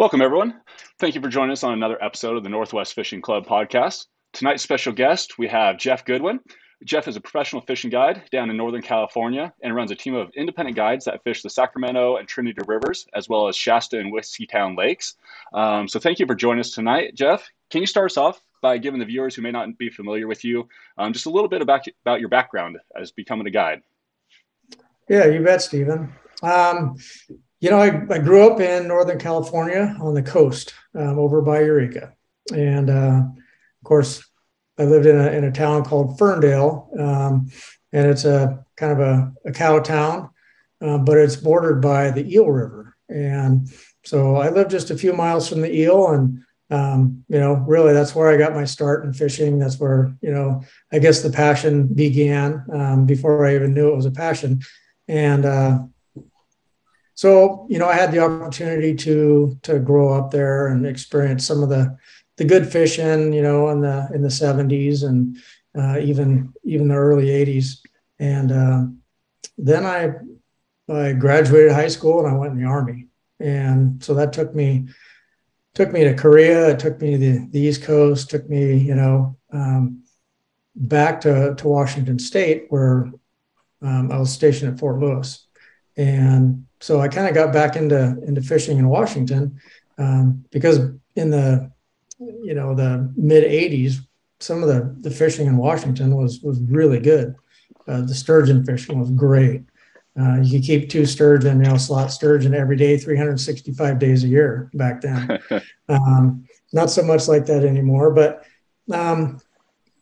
Welcome, everyone. Thank you for joining us on another episode of the Northwest Fishing Club podcast. Tonight's special guest, we have Jeff Goodwin. Jeff is a professional fishing guide down in Northern California and runs a team of independent guides that fish the Sacramento and Trinity rivers, as well as Shasta and Whiskeytown lakes. Um, so, thank you for joining us tonight. Jeff, can you start us off by giving the viewers who may not be familiar with you um, just a little bit about, about your background as becoming a guide? Yeah, you bet, Stephen. Um, you know, I, I grew up in Northern California on the coast um, over by Eureka. And uh, of course, I lived in a, in a town called Ferndale. Um, and it's a kind of a, a cow town, uh, but it's bordered by the Eel River. And so I lived just a few miles from the Eel. And, um, you know, really that's where I got my start in fishing. That's where, you know, I guess the passion began um, before I even knew it was a passion. And, uh, so you know i had the opportunity to to grow up there and experience some of the the good fishing you know in the in the 70s and uh, even even the early 80s and uh, then i i graduated high school and i went in the army. And so that took me took me to korea it took me to the, the east coast took me you know um, back to, to washington state where um, i was stationed at fort lewis and so I kind of got back into into fishing in Washington um, because in the you know the mid '80s, some of the the fishing in Washington was was really good. Uh, the sturgeon fishing was great. Uh, you could keep two sturgeon, you know, slot sturgeon every day, 365 days a year back then. um, not so much like that anymore, but um,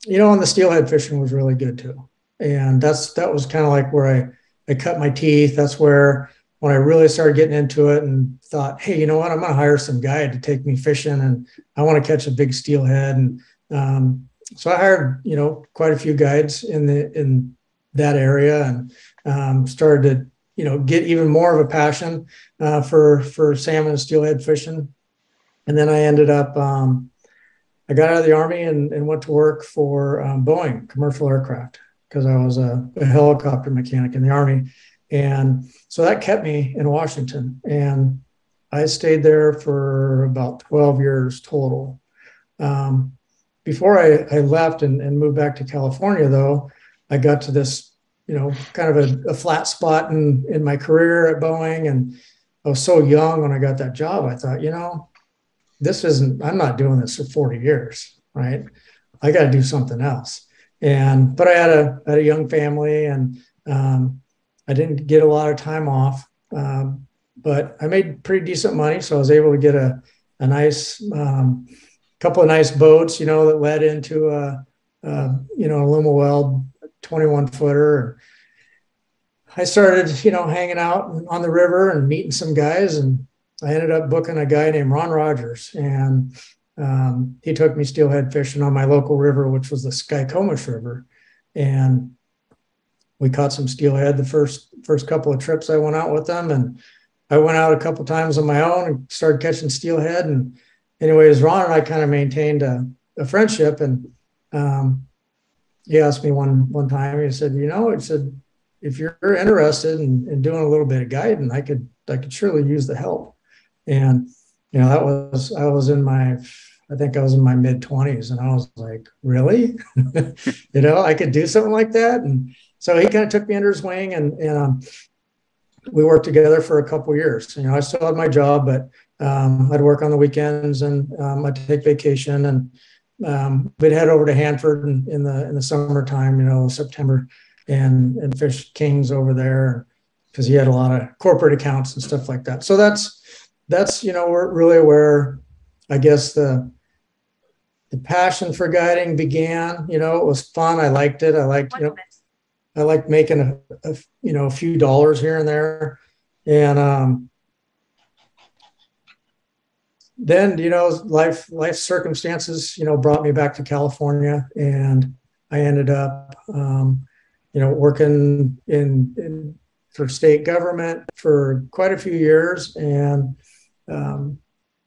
you know, and the steelhead fishing was really good too. And that's that was kind of like where I cut my teeth. That's where when I really started getting into it and thought, hey, you know what, I'm going to hire some guide to take me fishing, and I want to catch a big steelhead. And um, so I hired, you know, quite a few guides in the in that area, and um, started to, you know, get even more of a passion uh, for for salmon and steelhead fishing. And then I ended up, um, I got out of the army and, and went to work for um, Boeing commercial aircraft because I was a, a helicopter mechanic in the army and so that kept me in Washington. And I stayed there for about 12 years total. Um, before I, I left and, and, moved back to California, though, I got to this, you know, kind of a, a, flat spot in, in my career at Boeing. And I was so young when I got that job. I thought, you know, this isn't, I'm not doing this for 40 years, right? I got to do something else. And, but I had a, had a young family and, um, I didn't get a lot of time off, um, but I made pretty decent money, so I was able to get a a nice um, couple of nice boats, you know, that led into a, a you know Alumaweld 21 footer. I started, you know, hanging out on the river and meeting some guys, and I ended up booking a guy named Ron Rogers, and um, he took me steelhead fishing on my local river, which was the Skykomish River, and we caught some steelhead the first first couple of trips I went out with them, and I went out a couple times on my own and started catching steelhead. And anyways, Ron and I kind of maintained a, a friendship, and um, he asked me one one time. He said, "You know," he said, "if you're interested in, in doing a little bit of guiding, I could I could surely use the help." And you know, that was I was in my I think I was in my mid 20s and I was like, really? you know, I could do something like that. And so he kind of took me under his wing and, and um, we worked together for a couple years. You know, I still had my job, but um, I'd work on the weekends and um, I'd take vacation and um, we'd head over to Hanford in, in, the in the summertime, you know, September, and and fish kings over there because he had a lot of corporate accounts and stuff like that. So that's that's you know we're really where I guess the the passion for guiding began. You know, it was fun. I liked it. I liked you know I like making a, a, you know a few dollars here and there, and um, then you know life life circumstances you know brought me back to California, and I ended up um, you know working in, in for state government for quite a few years, and um,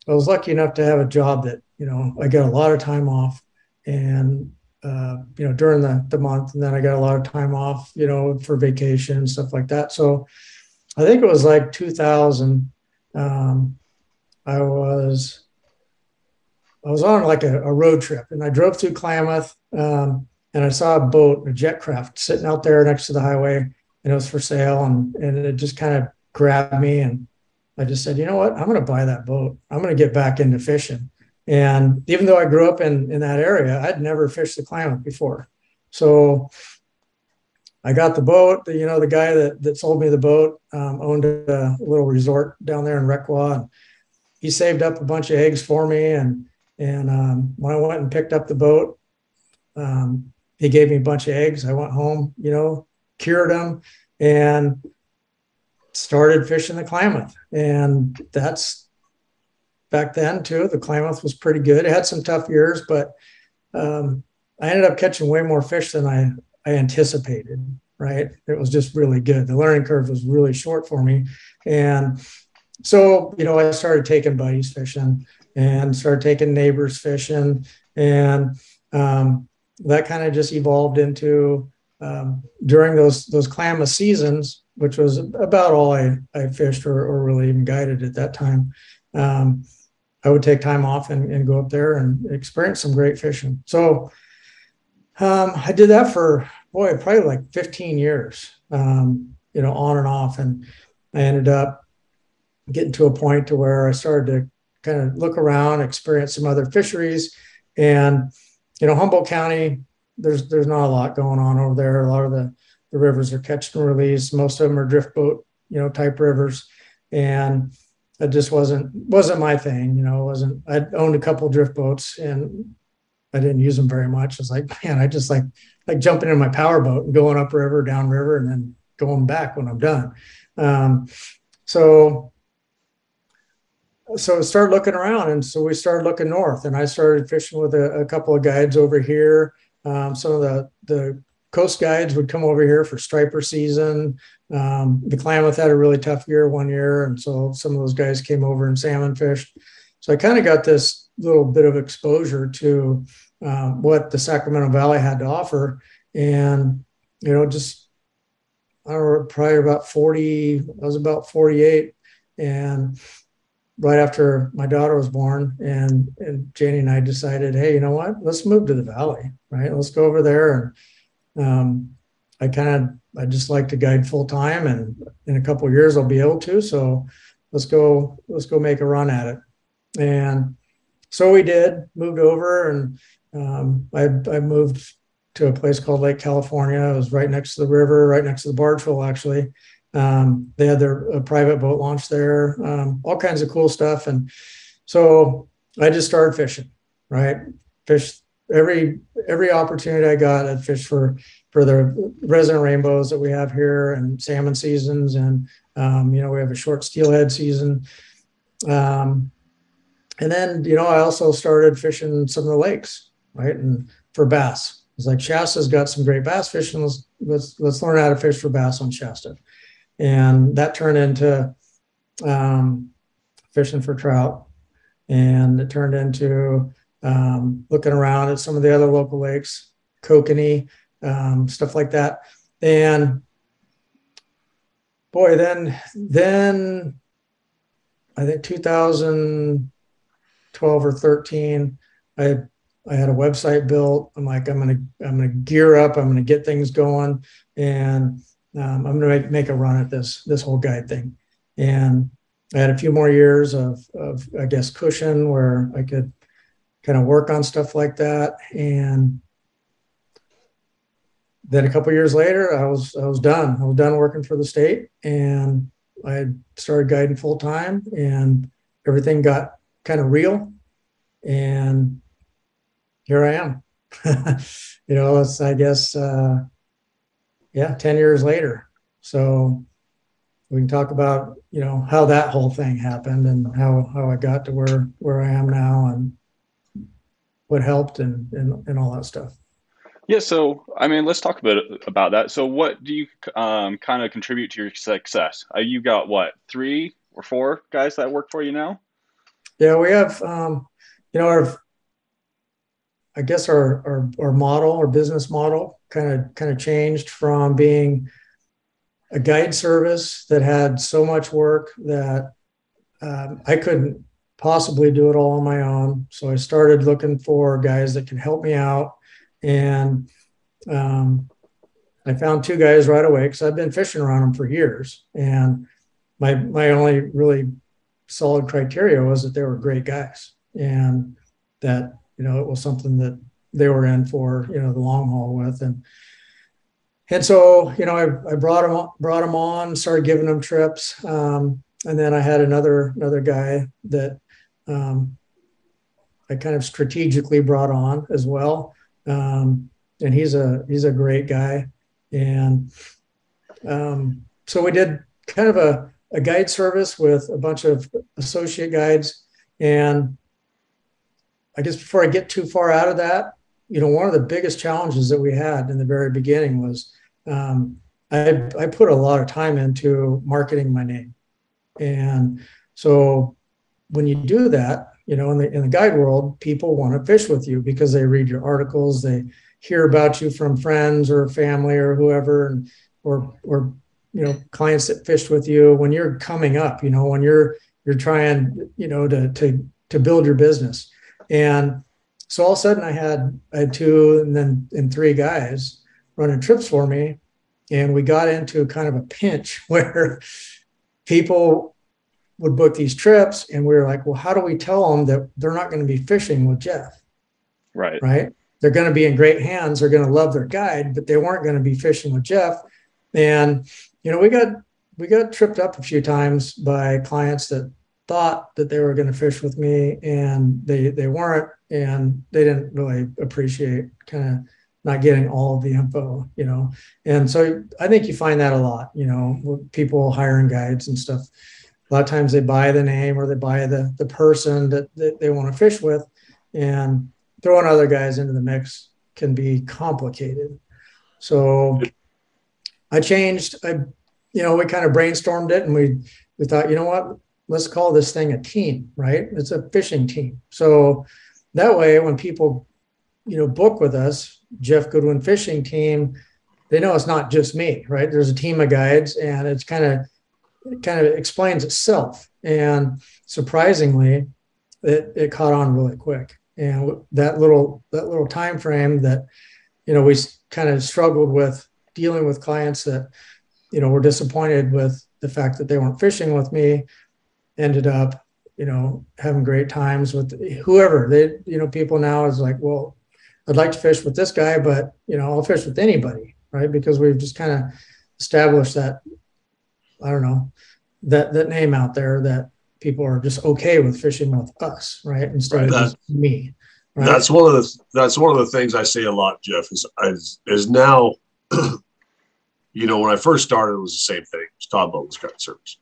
I was lucky enough to have a job that you know I get a lot of time off and uh, you know, during the, the month. And then I got a lot of time off, you know, for vacation and stuff like that. So I think it was like 2000. Um, I was I was on like a, a road trip, and I drove through Klamath, um, and I saw a boat, a jet craft, sitting out there next to the highway, and it was for sale, and and it just kind of grabbed me, and I just said, you know what, I'm going to buy that boat. I'm going to get back into fishing. And even though I grew up in in that area, I'd never fished the Klamath before, so I got the boat. You know, the guy that that sold me the boat um, owned a little resort down there in Requa, and he saved up a bunch of eggs for me, and and um, when I went and picked up the boat, um, he gave me a bunch of eggs. I went home, you know, cured them, and started fishing the Klamath. And that's back then too. The Klamath was pretty good. It had some tough years, but um, I ended up catching way more fish than I I anticipated. Right, it was just really good. The learning curve was really short for me, and so you know I started taking buddies fishing and started taking neighbors fishing, and um, that kind of just evolved into um, during those those Klamath seasons, which was about all I, I fished or, or really even guided at that time. Um, I would take time off and, and, go up there and experience some great fishing. So um, I did that for boy, probably like 15 years, um, you know, on and off, and I ended up getting to a point to where I started to kind of look around, experience some other fisheries. And, you know, Humboldt County, there's there's not a lot going on over there. A lot of the, the rivers are catch and release. Most of them are drift boat, you know, type rivers. And it just wasn't wasn't my thing, you know, it wasn't I owned a couple drift boats and I didn't use them very much. It's like, man, I just like like jumping in my power boat and going up river, down river, and then going back when I'm done. Um, so so start looking around and so we started looking north and i started fishing with a, a couple of guides over here um, some of the the coast guides would come over here for striper season um, the klamath had a really tough year one year and so some of those guys came over and salmon fished so i kind of got this little bit of exposure to um, what the sacramento valley had to offer and you know just i don't know probably about 40 i was about 48 and right after my daughter was born and and Janie and I decided, hey, you know what? Let's move to the valley, right? Let's go over there. And um, I kind of I just like to guide full time, and in a couple years I'll be able to. So let's go let's go make a run at it. And so we did. Moved over, and um, I I moved to a place called Lake California. It was right next to the river, right next to the barge Bargeville, actually. Um, they had their private boat launch there, um, all kinds of cool stuff. And so I just started fishing, right? Fish every every opportunity I got, I'd fish for for the resident rainbows that we have here and salmon seasons, and um, you know we have a short steelhead season. Um, and then you know I also started fishing some of the lakes, right? And for bass, it's like Shasta's got some great bass fishing. Let's let's let's learn how to fish for bass on Shasta and that turned into um, fishing for trout, and it turned into um, looking around at some of the other local lakes, kokanee, um, stuff like that, and boy, then then I think 2012 or 13, I I had a website built. I'm like, I'm gonna I'm gonna gear up. I'm gonna get things going, and um, I'm to make, make a run at this this whole guide thing. And I had a few more years of, of I guess cushion where I could kind of work on stuff like that. And then a couple years later, I was I was done. I was done working for the state, and I started guiding full time, and everything got kind of real. And here I am. you know, it's I guess. Uh, yeah, 10 years later. So we can talk about, you know, how that whole thing happened and how, how I got to where, where I am now and what helped and, and, and all that stuff. Yeah. So, I mean, let's talk a bit about that. So what do you um, kind of contribute to your success? Uh, you got what, three or four guys that work for you now? Yeah, we have, um, you know, our, I guess our, our, our model, our business model kind of kind of changed from being a guide service that had so much work that um, I couldn't possibly do it all on my own. So I started looking for guys that could help me out. And um, I found two guys right away because I've been fishing around them for years. And my my only really solid criteria was that they were great guys and that you know it was something that they were in for you know the long haul with and and so you know I, I brought them brought them on started giving them trips um, and then I had another another guy that um, I kind of strategically brought on as well. Um, and he's a he's a great guy. And um, so we did kind of a, a guide service with a bunch of associate guides. And I guess before I get too far out of that, you know, one of the biggest challenges that we had in the very beginning was um, I, I put a lot of time into marketing my name. And so when you do that, you know, in the, in the guide world, people want to fish with you because they read your articles, they hear about you from friends or family or whoever, and, or, or, you know, clients that fished with you when you're coming up, you know, when you're, you're trying, you know, to, to, to build your business and so all of a sudden I had I had two and then and three guys running trips for me. And we got into kind of a pinch where people would book these trips and we were like, well, how do we tell them that they're not going to be fishing with Jeff? Right. Right. They're going to be in great hands. They're going to love their guide, but they weren't going to be fishing with Jeff. And, you know, we got, we got tripped up a few times by clients that thought that they were going to fish with me and they they weren't and they didn't really appreciate kind of not getting all the info you know and so i think you find that a lot you know with people hiring guides and stuff a lot of times they buy the name or they buy the the person that, that they want to fish with and throwing other guys into the mix can be complicated so i changed i you know we kind of brainstormed it and we we thought you know what let's call this thing a team, right? It's a fishing team. So that way, when people, you know, book with us, Jeff Goodwin Fishing Team, they know it's not just me, right? There's a team of guides, and it's kind of kind of explains itself. And surprisingly, it, it caught on really quick. And that little that little time frame that, you know, we kind of struggled with dealing with clients that, you know, were disappointed with the fact that they weren't fishing with me ended up, you know, having great times with whoever. They, you know, people now is like, well, I'd like to fish with this guy, but you know, I'll fish with anybody, right? Because we've just kind of established that, I don't know, that that name out there that people are just okay with fishing with us, right? Instead right. of me. Right? That's one of the that's one of the things I say a lot, Jeff. Is is, is now, you know, when I first started, it was the same thing. It was Todd Logan's Guide Service.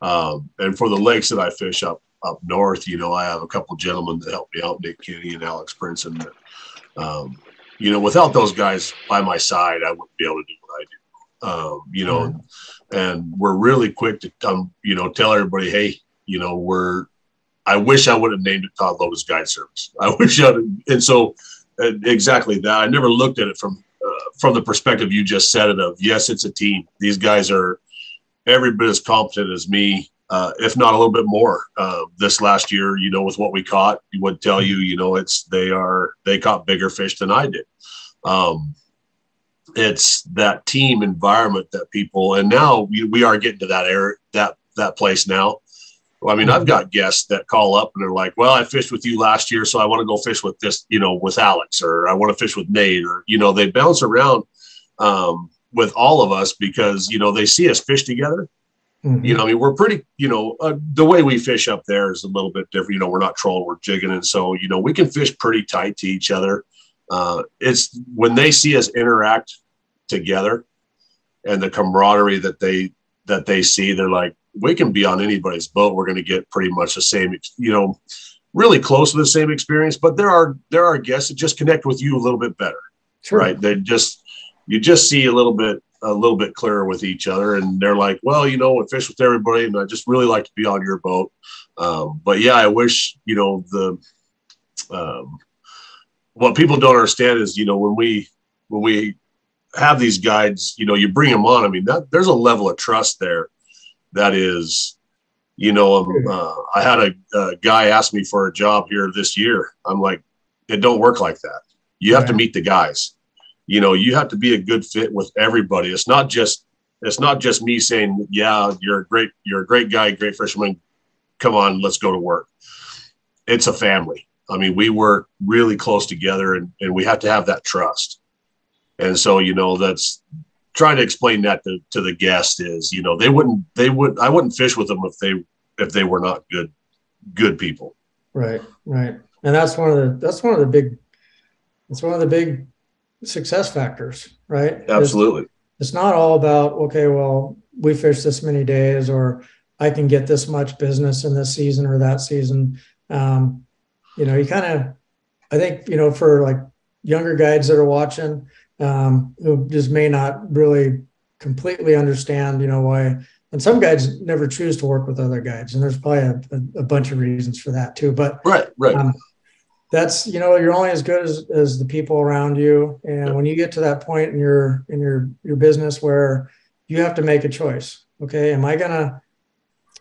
Um, and for the lakes that I fish up up north, you know, I have a couple gentlemen that help me out, Nick Kenny and Alex Prince, and um, you know, without those guys by my side, I wouldn't be able to do what I do. Um, you know, mm-hmm. And we're really quick to come, you know, tell everybody, hey, you know, we're. I wish I would have named it Todd Lotus Guide Service. I wish I, and so exactly that. I never looked at it from uh, from the perspective you just said it of yes, it's a team. These guys are every bit as competent as me, uh, if not a little bit more. Uh, this last year, you know, with what we caught, would tell you, you know, it's they are they caught bigger fish than I did. Um, it's that team environment that people, and now we, we are getting to that area, that that place now. I mean, I've got guests that call up and they're like, "Well, I fished with you last year, so I want to go fish with this, you know, with Alex, or I want to fish with Nate, or you know, they bounce around." Um, with all of us because you know they see us fish together. Mm-hmm. You know, I mean, we're pretty. You know, uh, the way we fish up there is a little bit different. You know, we're not trolling, we're jigging, and so you know we can fish pretty tight to each other. Uh, it's when they see us interact together and the camaraderie that they that they see, they're like, we can be on anybody's boat. We're going to get pretty much the same. You know, really close to the same experience. But there are there are guests that just connect with you a little bit better, sure. right? They just you just see a little bit a little bit clearer with each other and they're like well you know i fish with everybody and i just really like to be on your boat um, but yeah i wish you know the um, what people don't understand is you know when we when we have these guides you know you bring them on i mean that there's a level of trust there that is You know, um, uh, I had a, a, guy ask me for a job here this year. I'm like, it don't work like that. You have right. to meet the guys. You know, you have to be a good fit with everybody. It's not just it's not just me saying, yeah, you're a great you're a great guy, great fisherman. Come on, let's go to work. It's a family. I mean, we work really close together and, and we have to have that trust. And so, you know, that's trying to explain that to, to the guest is, you know, they wouldn't, they would, I wouldn't fish with them if they, if they were not good, good people. Right. Right. And that's one of the, that's one of the big, it's one of the big success factors, right? Absolutely. It's, it's not all about, okay, well, we fish this many days or I can get this much business in this season or that season. Um, you know, you kind of, I think, you know, for like younger guides that are watching, um, who just may not really completely understand, you know, why. And some guides never choose to work with other guides, and there's probably a, a, a bunch of reasons for that too. But right, right. Um, that's you know you're only as good as, as the people around you and when you get to that point in your in your your business where you have to make a choice okay am i gonna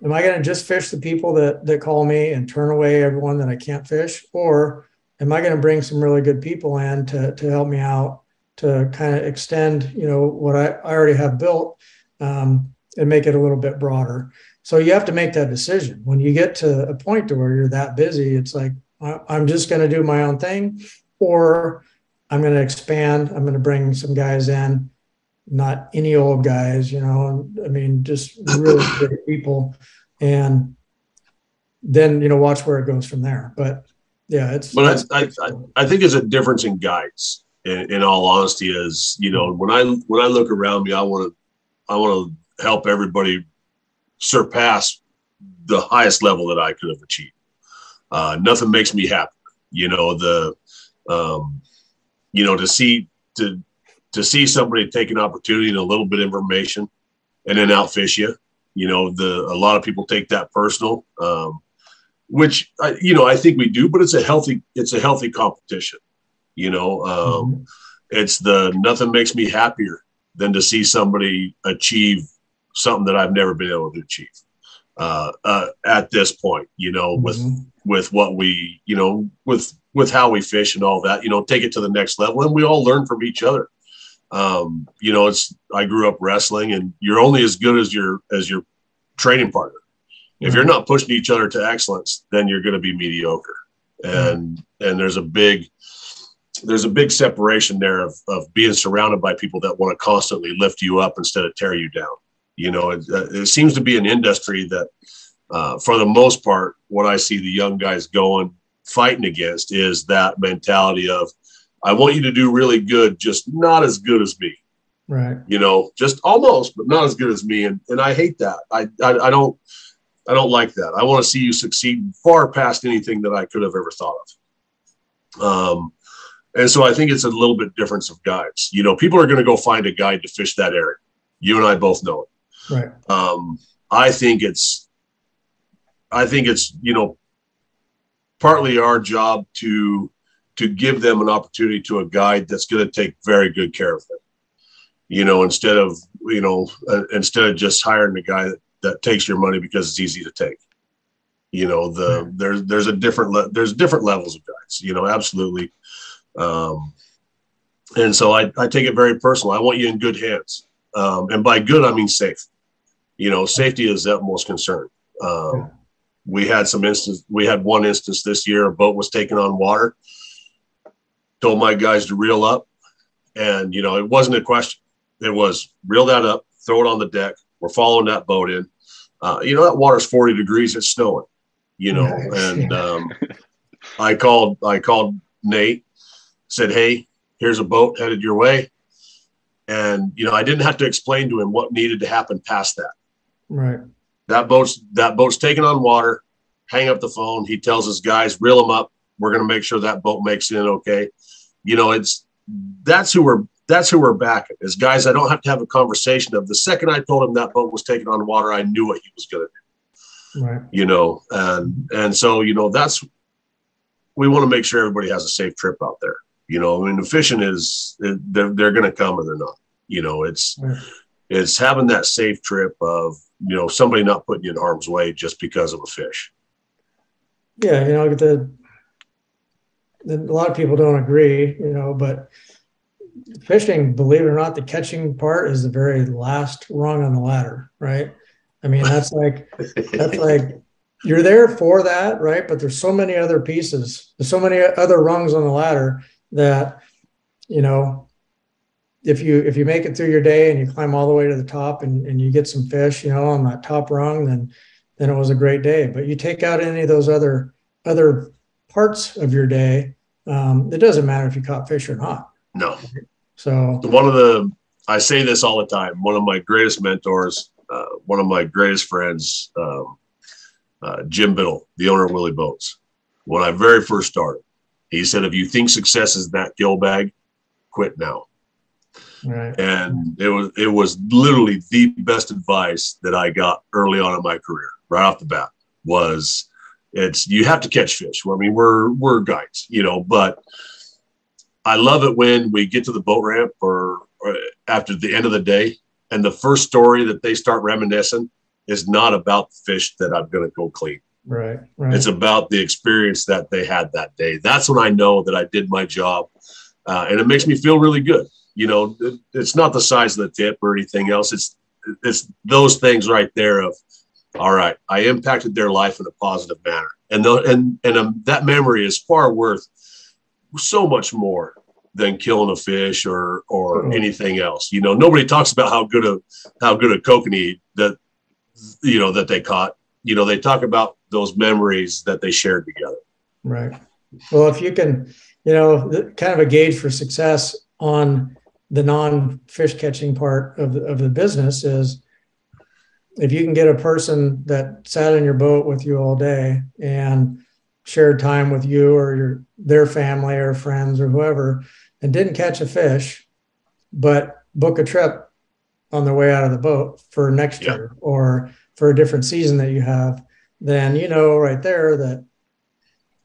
am i gonna just fish the people that that call me and turn away everyone that i can't fish or am i gonna bring some really good people in to to help me out to kind of extend, you know, what I, I already have built um, and make it a little bit broader. So you have to make that decision. When you get to a point to where you're that busy, it's like I'm just going to do my own thing, or I'm going to expand. I'm going to bring some guys in, not any old guys, you know. I mean, just really great people, and then you know watch where it goes from there. But yeah, it's. But I, I, I think there's a difference in guides in, in all honesty, is you know when I when I look around me, I want to I want to help everybody surpass the highest level that I could have achieved. Uh, nothing makes me happy. You know the um, you know to see to to see somebody take an opportunity and a little bit of information and then outfish you. You know the a lot of people take that personal. Um, which I, you know I think we do, but it's a healthy it's a healthy competition. You know, um, mm-hmm. it's the nothing makes me happier than to see somebody achieve something that I've never been able to achieve uh, uh, at this point. You know, with mm-hmm. with what we, you know, with with how we fish and all that. You know, take it to the next level, and we all learn from each other. Um, you know, it's I grew up wrestling, and you're only as good as your as your training partner. If you're mm-hmm. not pushing each other to excellence, then you're going to be mediocre. And and there's a big there's a big separation there of, of being surrounded by people that want to constantly lift you up instead of tear you down. You know, it, uh, it seems to be an industry that, uh, for the most part, what I see the young guys going fighting against is that mentality of, I want you to do really good, just not as good as me. Right. You know, just almost, but not as good as me. And and I hate that. I I, I don't I don't like that. I want to see you succeed far past anything that I could have ever thought of. Um, and so I think it's a little bit difference of guides. You know, people are going to go find a guide to fish that area. You and I both know it. Right. Um, I think it's, I think it's, you know, partly our job to to give them an opportunity to a guide that's going to take very good care of them. You know, instead of you know, uh, instead of just hiring a guy that, that takes your money because it's easy to take. You know, the there's there's a different le- there's different levels of guides. You know, absolutely. Um, and so I, I take it very personal. I want you in good hands. Um, and by good, I mean safe. You know, safety is the utmost concern. Um, we had some instance, we had one instance this year, a boat was taken on water. Told my guys to reel up. And, you know, it wasn't a question. It was reel that up, throw it on the deck. We're following that boat in. Uh, you know, that water's 40 degrees, it's snowing, you know, and um, I called, I called Nate said, Hey, here's a boat headed your way. And, you know, I didn't have to explain to him what needed to happen past that. Right. That boat's, that boat's taken on water, hang up the phone. He tells his guys, reel them up. We're going to make sure that boat makes it in okay. You know, it's, that's who we're, that's who we're backing is guys. I don't have to have a conversation of the second I told him that boat was taken on water, I knew what he was going to do. Right. You know, and, and so, you know, that's, we want to make sure everybody has a safe trip out there. You know, I mean, the fishing is they're they're going to come or they're not. You know, it's it's having that safe trip of you know somebody not putting you in harm's way just because of a fish. Yeah, you know the, the a lot of people don't agree, you know, but fishing, believe it or not, the catching part is the very last rung on the ladder, right? I mean, that's like that's like you're there for that, right? But there's so many other pieces, there's so many other rungs on the ladder that you know if you if you make it through your day and you climb all the way to the top and, and you get some fish, you know, on that top rung, then then it was a great day. But you take out any of those other other parts of your day, um, it doesn't matter if you caught fish or not. No. So one of the I say this all the time. One of my greatest mentors, uh, one of my greatest friends, um, uh, Jim Biddle, the owner of Willie Boats. When I very first started, he said, "If you think success is that gill bag, quit now." Right. And it was it was literally the best advice that I got early on in my career, right off the bat, was it's you have to catch fish. I mean, we're we're guides, you know, but I love it when we get to the boat ramp or, or after the end of the day, and the first story that they start reminiscing is not about the fish that I'm going to go clean. Right, right. It's about the experience that they had that day. That's when I know that I did my job, uh, and it makes me feel really good. You know, it's not the size of the tip or anything else. It's it's those things right there of, all right, I impacted their life in a positive manner, and the, and and um, that memory is far worth so much more than killing a fish or or mm-hmm. anything else. You know, nobody talks about how good a how good a kokanee that you know that they caught. You know, they talk about those memories that they shared together. Right. Well, if you can, you know, kind of a gauge for success on the non fish catching part of the, of the business is if you can get a person that sat in your boat with you all day and shared time with you or your their family or friends or whoever and didn't catch a fish but book a trip on their way out of the boat for next year or for a different season that you have then you know right there that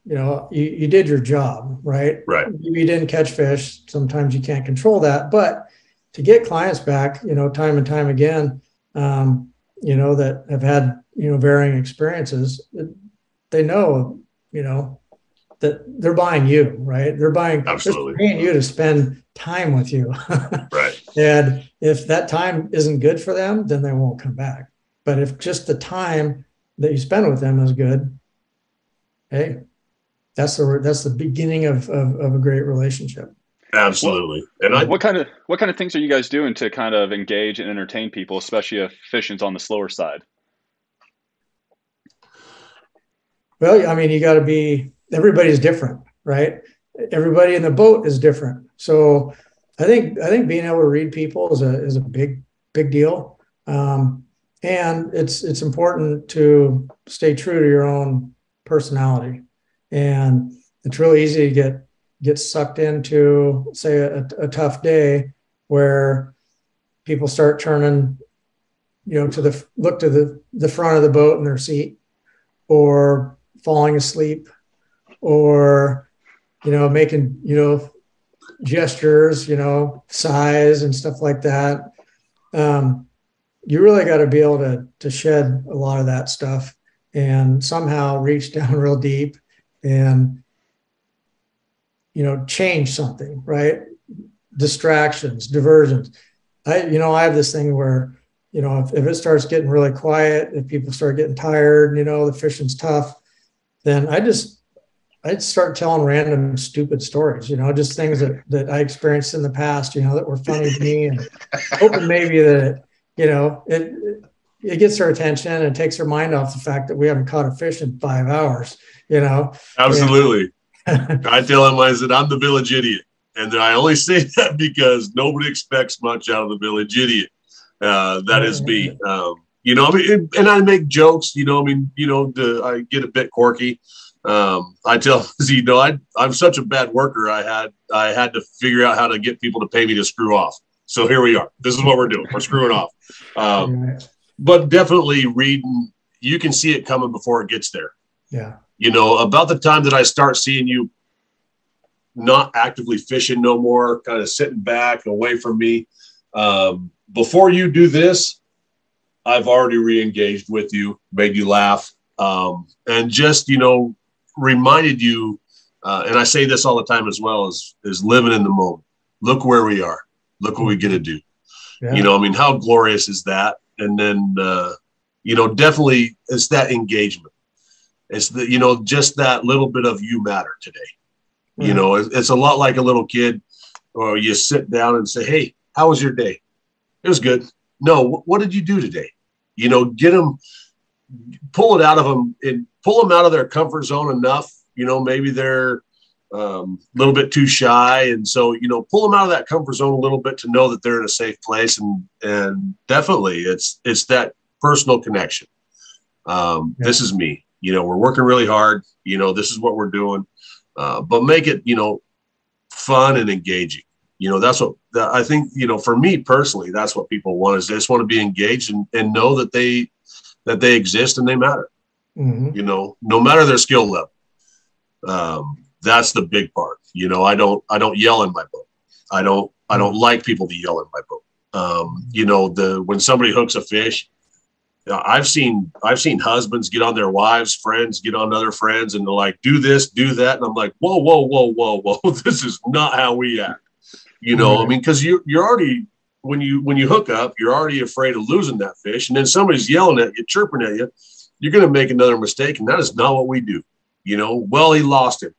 you know you, you did your job right? Right. You didn't catch fish. Sometimes you can't control that. But to get clients back you know time and time again um, you know that have had you know varying experiences they know you know that they're buying you right? They're buying absolutely. they're paying you to spend time with you. Right. And if that time isn't good for them then they won't come back but if just the time that you spend with them is good hey that's the that's the beginning of, of, of a great relationship. Absolutely. And I, what kind of what kind of things are you guys doing to kind of engage and entertain people especially if fishing's on the slower side? Well i mean you got to be everybody's different right? Everybody in the boat is different. So i think i think being able to read people is a is a big big deal. Um, and it's it's important to stay true to your own personality. And it's really easy to get get sucked into say a, a tough day where people start turning you know to the look to the the front of the boat in their seat or falling asleep or you know making you know gestures you know sighs and stuff like that. Um, you really got to be able to to shed a lot of that stuff and somehow reach down real deep and you know change something right? Distractions diversions. I you know i have this thing where you know if, if it starts getting really quiet if people start getting tired you know the fishing's tough then i just I'd start telling random stupid stories, you know, just things that, that I experienced in the past, you know, that were funny to me and hoping maybe that, you know, it, it gets her attention and takes her mind off the fact that we haven't caught a fish in five hours, you know. Absolutely. I tell them I said I'm the village idiot, and I only say that because nobody expects much out of the village idiot. Uh, that is me. Um, you know, I mean, and I make jokes. You know, I mean, you know, the, I get a bit quirky. Um, I tell you know, I I'm such a bad worker. I had I had to figure out how to get people to pay me to screw off. So here we are. This is what we're doing. We're screwing off. Um, but definitely reading, you can see it coming before it gets there. Yeah. You know, about the time that I start seeing you not actively fishing no more, kind of sitting back away from me, um, before you do this, I've already re-engaged with you, made you laugh, um, and just you know reminded you. Uh, and I say this all the time as well is is living in the moment. Look where we are. Look what we get to do. Yeah. You know, I mean, how glorious is that? And then, uh, you know, definitely it's that engagement. It's the you know just that little bit of you matter today. Mm-hmm. You know, it's, it's a lot like a little kid, or you sit down and say, "Hey, how was your day?" It was good. No, what did you do today? You know, get them, pull it out of them, and pull them out of their comfort zone enough. You know, maybe they're um, a little bit too shy, and so you know, pull them out of that comfort zone a little bit to know that they're in a safe place, and and definitely, it's it's that personal connection. Um, yeah. This is me. You know, we're working really hard. You know, this is what we're doing, uh, but make it you know fun and engaging. You know, that's what that, I think. You know, for me personally, that's what people want is they just want to be engaged and, and know that they that they exist and they matter. Mm-hmm. You know, no matter their skill level. Um, that's the big part. You know, I don't I don't yell in my boat. I don't I don't like people to yell in my boat. Um, you know, the when somebody hooks a fish, I've seen I've seen husbands get on their wives, friends get on other friends, and they're like, "Do this, do that," and I'm like, "Whoa, whoa, whoa, whoa, whoa! This is not how we act." You know, I mean, because you you're already when you when you hook up, you're already afraid of losing that fish, and then somebody's yelling at you, chirping at you. You're going to make another mistake, and that is not what we do. You know, well, he lost it.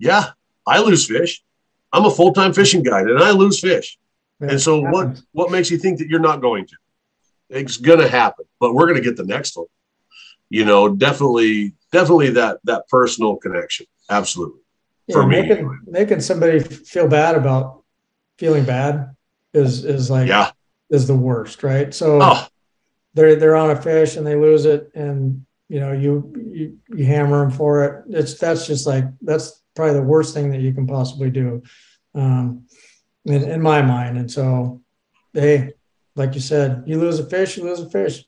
Yeah, I lose fish. I'm a full time fishing guide and I lose fish. Yeah, and so, what, what makes you think that you're not going to? It's going to happen, but we're going to get the next one. You know, definitely, definitely that that personal connection. Absolutely. Yeah, For me, making, making somebody feel bad about feeling bad is is like yeah is the worst, right? So oh. they're they're on a fish and they lose it, and you know you, you you hammer them for it. It's that's just like that's probably the worst thing that you can possibly do um, in, in my mind. And so, hey, like you said, you lose a fish, you lose a fish.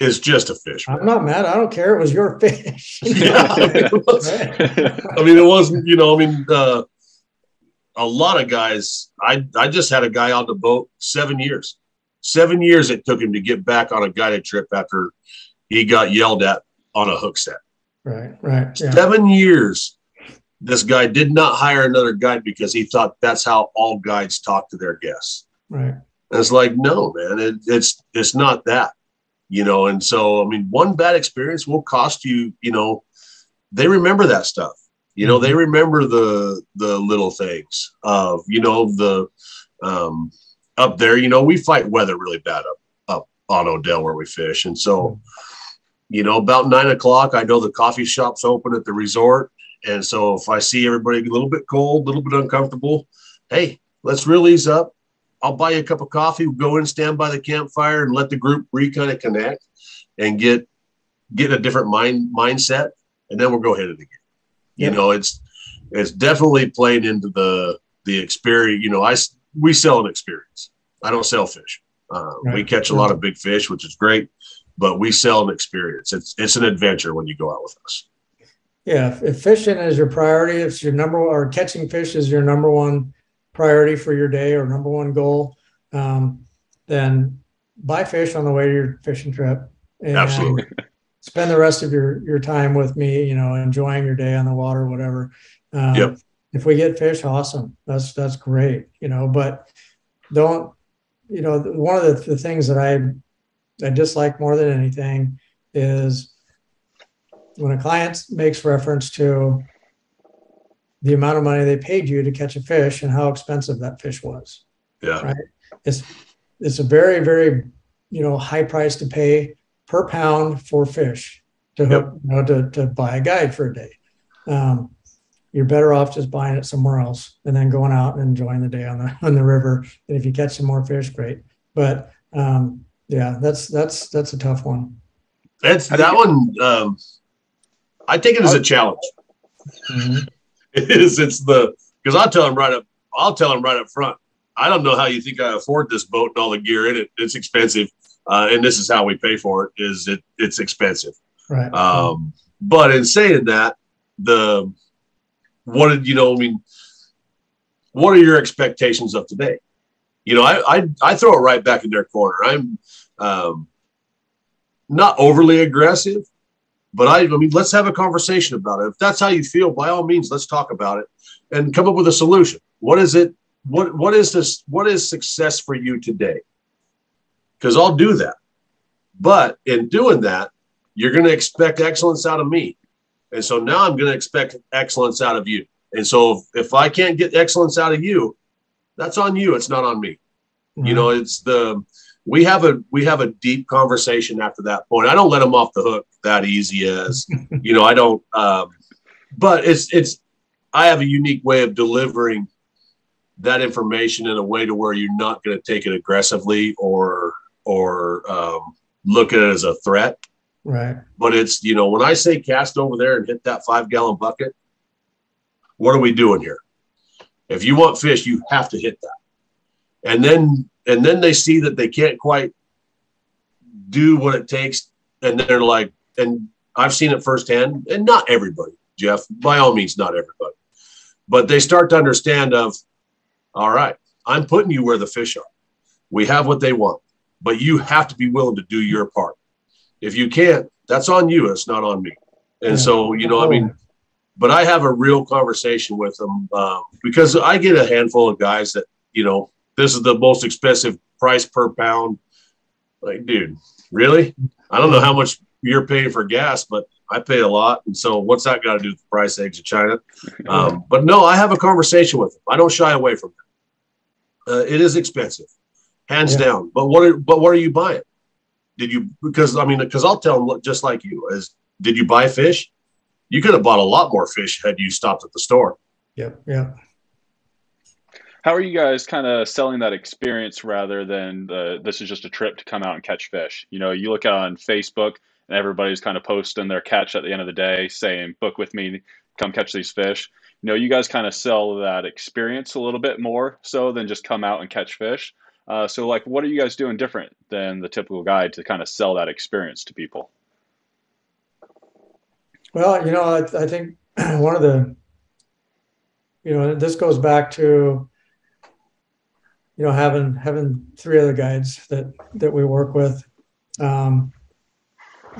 It's just a fish. I'm not mad. I don't care. It was your fish. yeah, I mean, it wasn't. You know, I mean, uh, a lot of guys. I I just had a guy on the boat seven years. Seven years it took him to get back on a guided trip after he got yelled at on a hook set. Right, right. Yeah. Seven years this guy did not hire another guide because he thought that's how all guides talk to their guests. Right. And it's like, no, man, it, it's it's not that, you know. And so, I mean, one bad experience will cost you. You know, they remember that stuff. You know, mm-hmm. they remember the the little things of you know the um, up there. You know, we fight weather really bad up up on Odell where we fish, and so. Mm-hmm. You know, about nine o'clock, I know the coffee shop's open at the resort and so if I see everybody a little bit cold, a little bit uncomfortable, hey, let's release up. I'll buy you a cup of coffee, go in, stand by the campfire, and let the group re kind of connect and get get a different mind mindset, and then we'll go hit it again. You know, it's it's definitely playing into the the experience. You know, I we sell an experience. I don't sell fish. Uh, right. We catch a lot of big fish, which is great, but we sell an experience. It's it's an adventure when you go out with us. Yeah, if, fishing is your priority, if it's your number one. or catching fish is your number one priority for your day or number one goal, um, then buy fish on the way to your fishing trip. And Absolutely. Spend the rest of your your time with me, you know, enjoying your day on the water, whatever. Um, yep. If we get fish, awesome. That's that's great, you know. But don't, you know, one of the, the things that I I dislike more than anything is when a client makes reference to the amount of money they paid you to catch a fish and how expensive that fish was. Yeah. Right. It's it's a very, very, you know, high price to pay per pound for fish to yep. you know to, to buy a guide for a day. Um, you're better off just buying it somewhere else and then going out and enjoying the day on the on the river. And if you catch some more fish, great. But um, yeah, that's that's that's a tough one. That's that one. Um, I take it as a challenge. Mm-hmm. It is. It's the because I'll tell him right up. I'll tell him right up front. I don't know how you think I afford this boat and all the gear in it. It's expensive, uh, and this is how we pay for it. Is it? It's expensive. Right. Um, but in saying that, the what did you know? I mean, what are your expectations of today? You know, I, I, I throw it right back in their corner. I'm um, not overly aggressive, but I, I mean, let's have a conversation about it. If that's how you feel, by all means, let's talk about it and come up with a solution. What is it? What what is this? What is success for you today? Because I'll do that. But in doing that, you're going to expect excellence out of me. And so now I'm going to expect excellence out of you. And so if, if I can't get excellence out of you, that's on you. It's not on me. Mm-hmm. You know, it's the we have a we have a deep conversation after that point. I don't let them off the hook that easy as you know. I don't. Um, but it's it's I have a unique way of delivering that information in a way to where you're not going to take it aggressively or or um, look at it as a threat. Right. But it's you know when I say cast over there and hit that five gallon bucket, what are we doing here? If you want fish, you have to hit that. And then and then they see that they can't quite do what it takes, and they're like, and I've seen it firsthand, and not everybody, Jeff, by all means, not everybody, but they start to understand of, all right, I'm putting you where the fish are. We have what they want, but you have to be willing to do your part. If you can't, that's on you. It's not on me. And so, you know, I mean, but I have a real conversation with them um, because I get a handful of guys that, you know, this is the most expensive price per pound. Like, dude, really? I don't know how much you're paying for gas, but I pay a lot. And so what's that got to do with the price eggs in China? Um, but no, I have a conversation with them. I don't shy away from it. Uh, it is expensive, hands yeah. down. But what are, but what are you buying? Did you, because I mean, because I'll tell them just like you is, did you buy fish? You could have bought a lot more fish had you stopped at the store. Yep. Yeah. How are you guys kind of selling that experience rather than the, this is just a trip to come out and catch fish? You know, you look on Facebook and everybody's kind of posting their catch at the end of the day saying, book with me, come catch these fish. You know, you guys kind of sell that experience a little bit more so than just come out and catch fish. Uh, so, like, what are you guys doing different than the typical guide to kind of sell that experience to people? Well, you know, I, I think one of the, you know, this goes back to you know, having having three other guides that that we work with, um,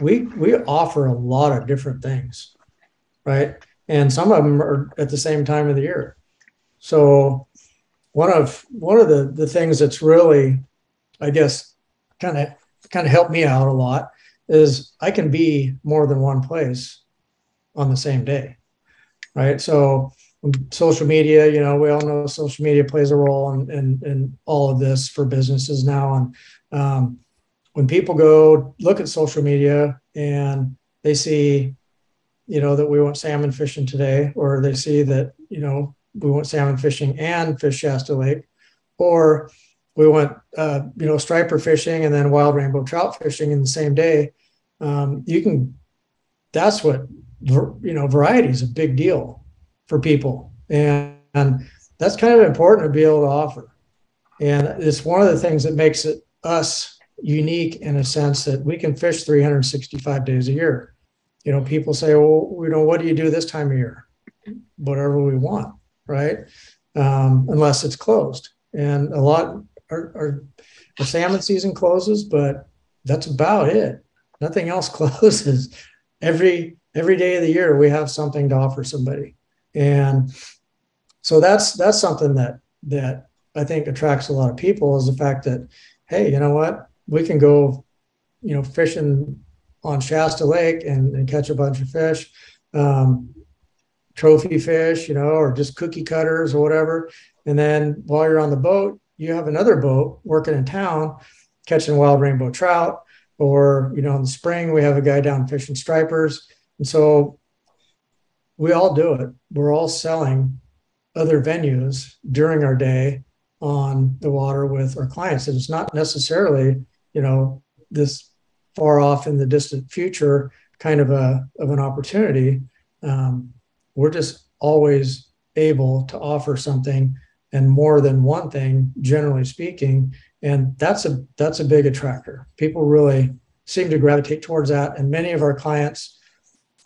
we we offer a lot of different things, right? And some of them are at the same time of the year. So one of one of the the things that's really, I guess, kind of kind of helped me out a lot is I can be more than one place on the same day, right? So social media, you know, we all know social media plays a role in, in, in all of this for businesses now. And um, when people go look at social media and they see, you know, that we want salmon fishing today, or they see that, you know, we want salmon fishing and fish Shasta Lake, or we want, uh, you know, striper fishing and then wild rainbow trout fishing in the same day. Um, you can, that's what, you know, variety is a big deal for people. And, and that's kind of important to be able to offer. And it's one of the things that makes it us unique in a sense that we can fish 365 days a year. You know, people say, well, you know, what do you do this time of year? Whatever we want, right? Um, unless it's closed. And a lot, our, salmon season closes, but that's about it. Nothing else closes. Every every day of the year, we have something to offer somebody and so that's that's something that that I think attracts a lot of people is the fact that hey, you know what, we can go, you know, fishing on Shasta Lake and, and catch a bunch of fish, um, trophy fish, you know, or just cookie cutters or whatever. And then while you're on the boat, you have another boat working in town catching wild rainbow trout. Or, you know, in the spring, we have a guy down fishing stripers. And so we all do it. We're all selling other venues during our day on the water with our clients. And it's not necessarily, you know, this far off in the distant future kind of a of an opportunity. Um, we're just always able to offer something and more than one thing, generally speaking. And that's a that's a big attractor. People really seem to gravitate towards that. And many of our clients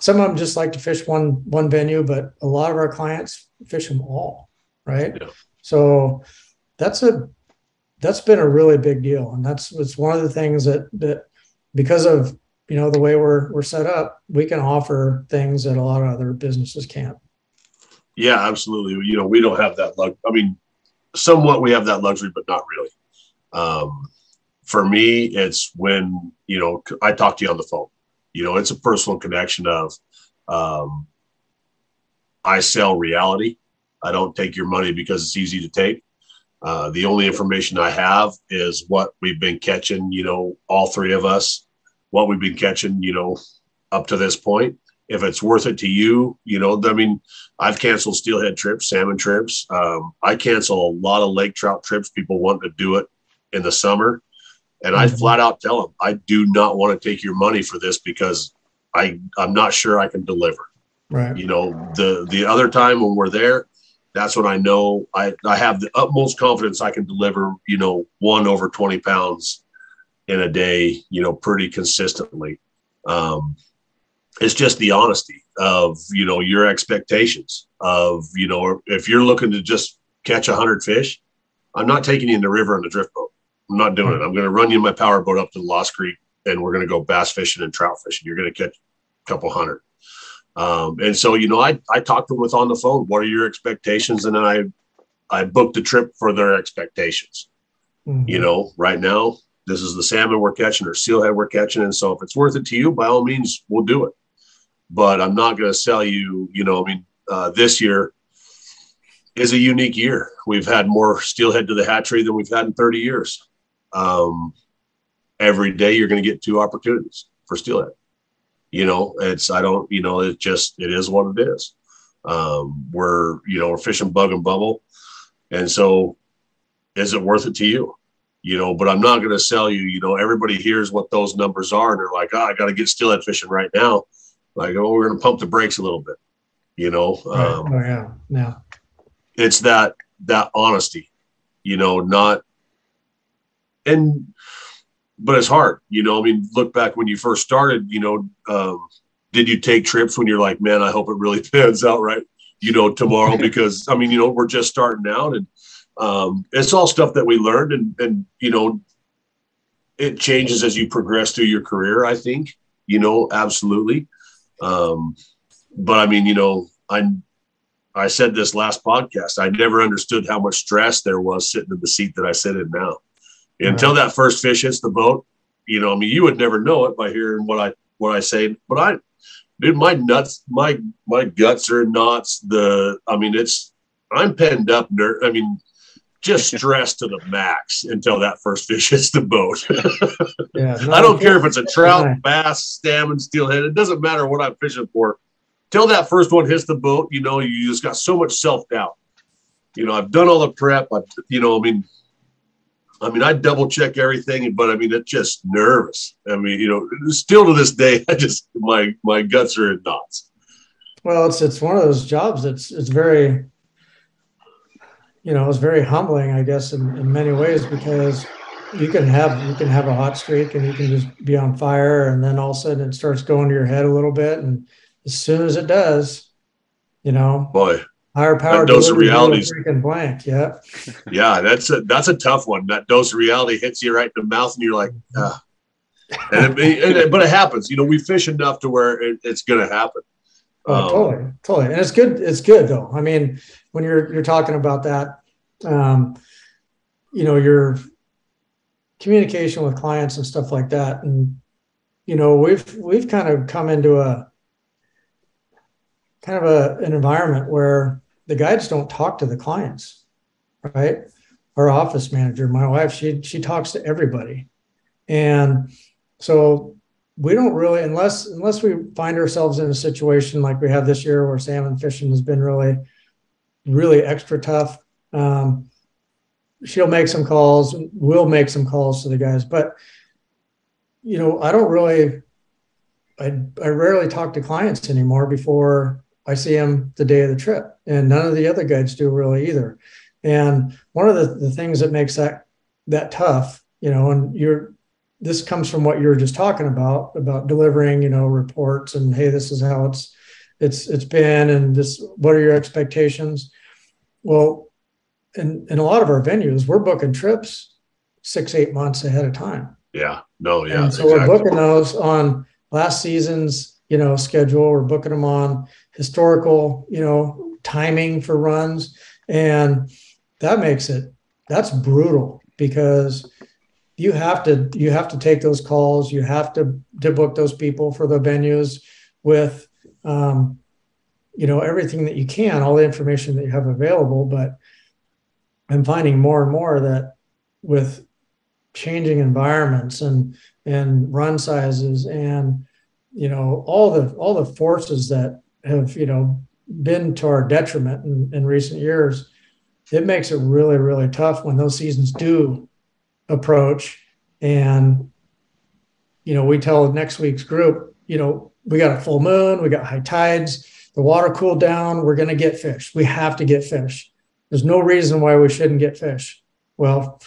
some of them just like to fish one one venue, but a lot of our clients fish them all, right? Yeah. So that's a that's been a really big deal, and that's it's one of the things that that because of you know the way we're we're set up, we can offer things that a lot of other businesses can't. Yeah, absolutely. You know, we don't have that luck. I mean, somewhat we have that luxury, but not really. Um, for me, it's when you know I talk to you on the phone. You know, it's a personal connection of um, I sell reality. I don't take your money because it's easy to take. Uh, the only information I have is what we've been catching. You know, all three of us, what we've been catching. You know, up to this point. If it's worth it to you, you know, I mean, I've canceled steelhead trips, salmon trips. Um, I cancel a lot of lake trout trips. People want to do it in the summer and I mm-hmm. flat out tell them, I do not want to take your money for this because I I'm not sure I can deliver. Right. You know, the the other time when we're there, that's when I know I, I have the utmost confidence I can deliver, you know, one over 20 pounds in a day, you know, pretty consistently. Um, it's just the honesty of, you know, your expectations of, you know, if you're looking to just catch a hundred fish, I'm not taking you in the river on the drift boat. I'm not doing it. I'm going to run you in my power boat up to Lost Creek and we're going to go bass fishing and trout fishing. You're going to catch a couple hundred. Um, and so, you know, I, I talked to them with on the phone, what are your expectations? And then I, I booked the trip for their expectations. Mm-hmm. You know, right now, this is the salmon we're catching or steelhead we're catching. And so if it's worth it to you, by all means, we'll do it. But I'm not going to sell you, you know, I mean, uh, this year is a unique year. We've had more steelhead to the hatchery than we've had in 30 years um, every day you're going to get two opportunities for steelhead. You know, it's I don't, you know, it just it is what it is. Um, we're you know we're fishing bug and bubble, and so is it worth it to you? You know, but I'm not going to sell you. You know, everybody hears what those numbers are, and they're like, oh, I got to get steelhead fishing right now. Like, oh, we're going to pump the brakes a little bit. You know, um, oh yeah, yeah. It's that that honesty. You know, not and but it's hard, you know. I mean, look back when you first started, you know, um, did you take trips when you're like, man, I hope it really pans out right, you know, tomorrow? because I mean, you know, we're just starting out, and um, it's all stuff that we learned, and and you know, it changes as you progress through your career. I think, you know, absolutely. Um, but I mean, you know, I I said this last podcast. I never understood how much stress there was sitting in the seat that I sit in now until that first fish hits the boat. You know, I mean, you would never know it by hearing what I what I say, but I, dude, my nuts, my my guts are knots. The, I mean, it's I'm penned up. Ner- I mean, just stressed to the max until that first fish hits the boat. yeah, I don't care if it's a trout, bass, salmon, steelhead. It doesn't matter what I'm fishing for. Till that first one hits the boat, you know, you just got so much self doubt. You know, I've done all the prep. I, you know, I mean, I mean, I double check everything, but I mean, it's just nervous. I mean, you know, still to this day, I just my my guts are in knots. Well, it's it's one of those jobs that's it's very, you know, it's very humbling, I guess, in, in many ways because you can have you can have a hot streak and you can just be on fire, and then all of a sudden it starts going to your head a little bit, and as soon as it does, you know, boy, Higher power that dose of reality freaking blank. Yeah. yeah, that's a that's a tough one. That dose of reality hits you right in the mouth, and you're like, ah. and it, it, but it happens. You know, we fish enough to where it, it's going to happen. Oh, um, totally, totally, and it's good. It's good though. I mean, when you're you're talking about that, um, you know, your communication with clients and stuff like that, and you know, we've we've kind of come into a kind of a, an environment where the guides don't talk to the clients, right? Our office manager, my wife, she she talks to everybody, and so we don't really unless unless we find ourselves in a situation like we have this year where salmon fishing has been really really extra tough. Um, she'll make some calls. We'll make some calls to the guys, but you know, I don't really. I, I rarely talk to clients anymore before I see them the day of the trip, and none of the other guides do really either. And one of the, the things that makes that that tough, you know, and you're this comes from what you were just talking about about delivering, you know, reports and hey, this is how it's it's it's been, and this what are your expectations? Well, in in a lot of our venues, we're booking trips six, eight months ahead of time. Yeah. No, yeah. And so exactly. we're booking those on last season's, you know, schedule. We're booking them on historical, you know, timing for runs. And that makes it that's brutal because you have to you have to take those calls you have to to book those people for the venues with um, you know everything that you can all the information that you have available but i'm finding more and more that with changing environments and and run sizes and you know all the all the forces that have you know been to our detriment in, in recent years it makes it really really tough when those seasons do approach. And you know we tell next week's group you know we got a full moon we got high tides the water cooled down we're going to get fish. We have to get fish. There's no reason why we shouldn't get fish. Well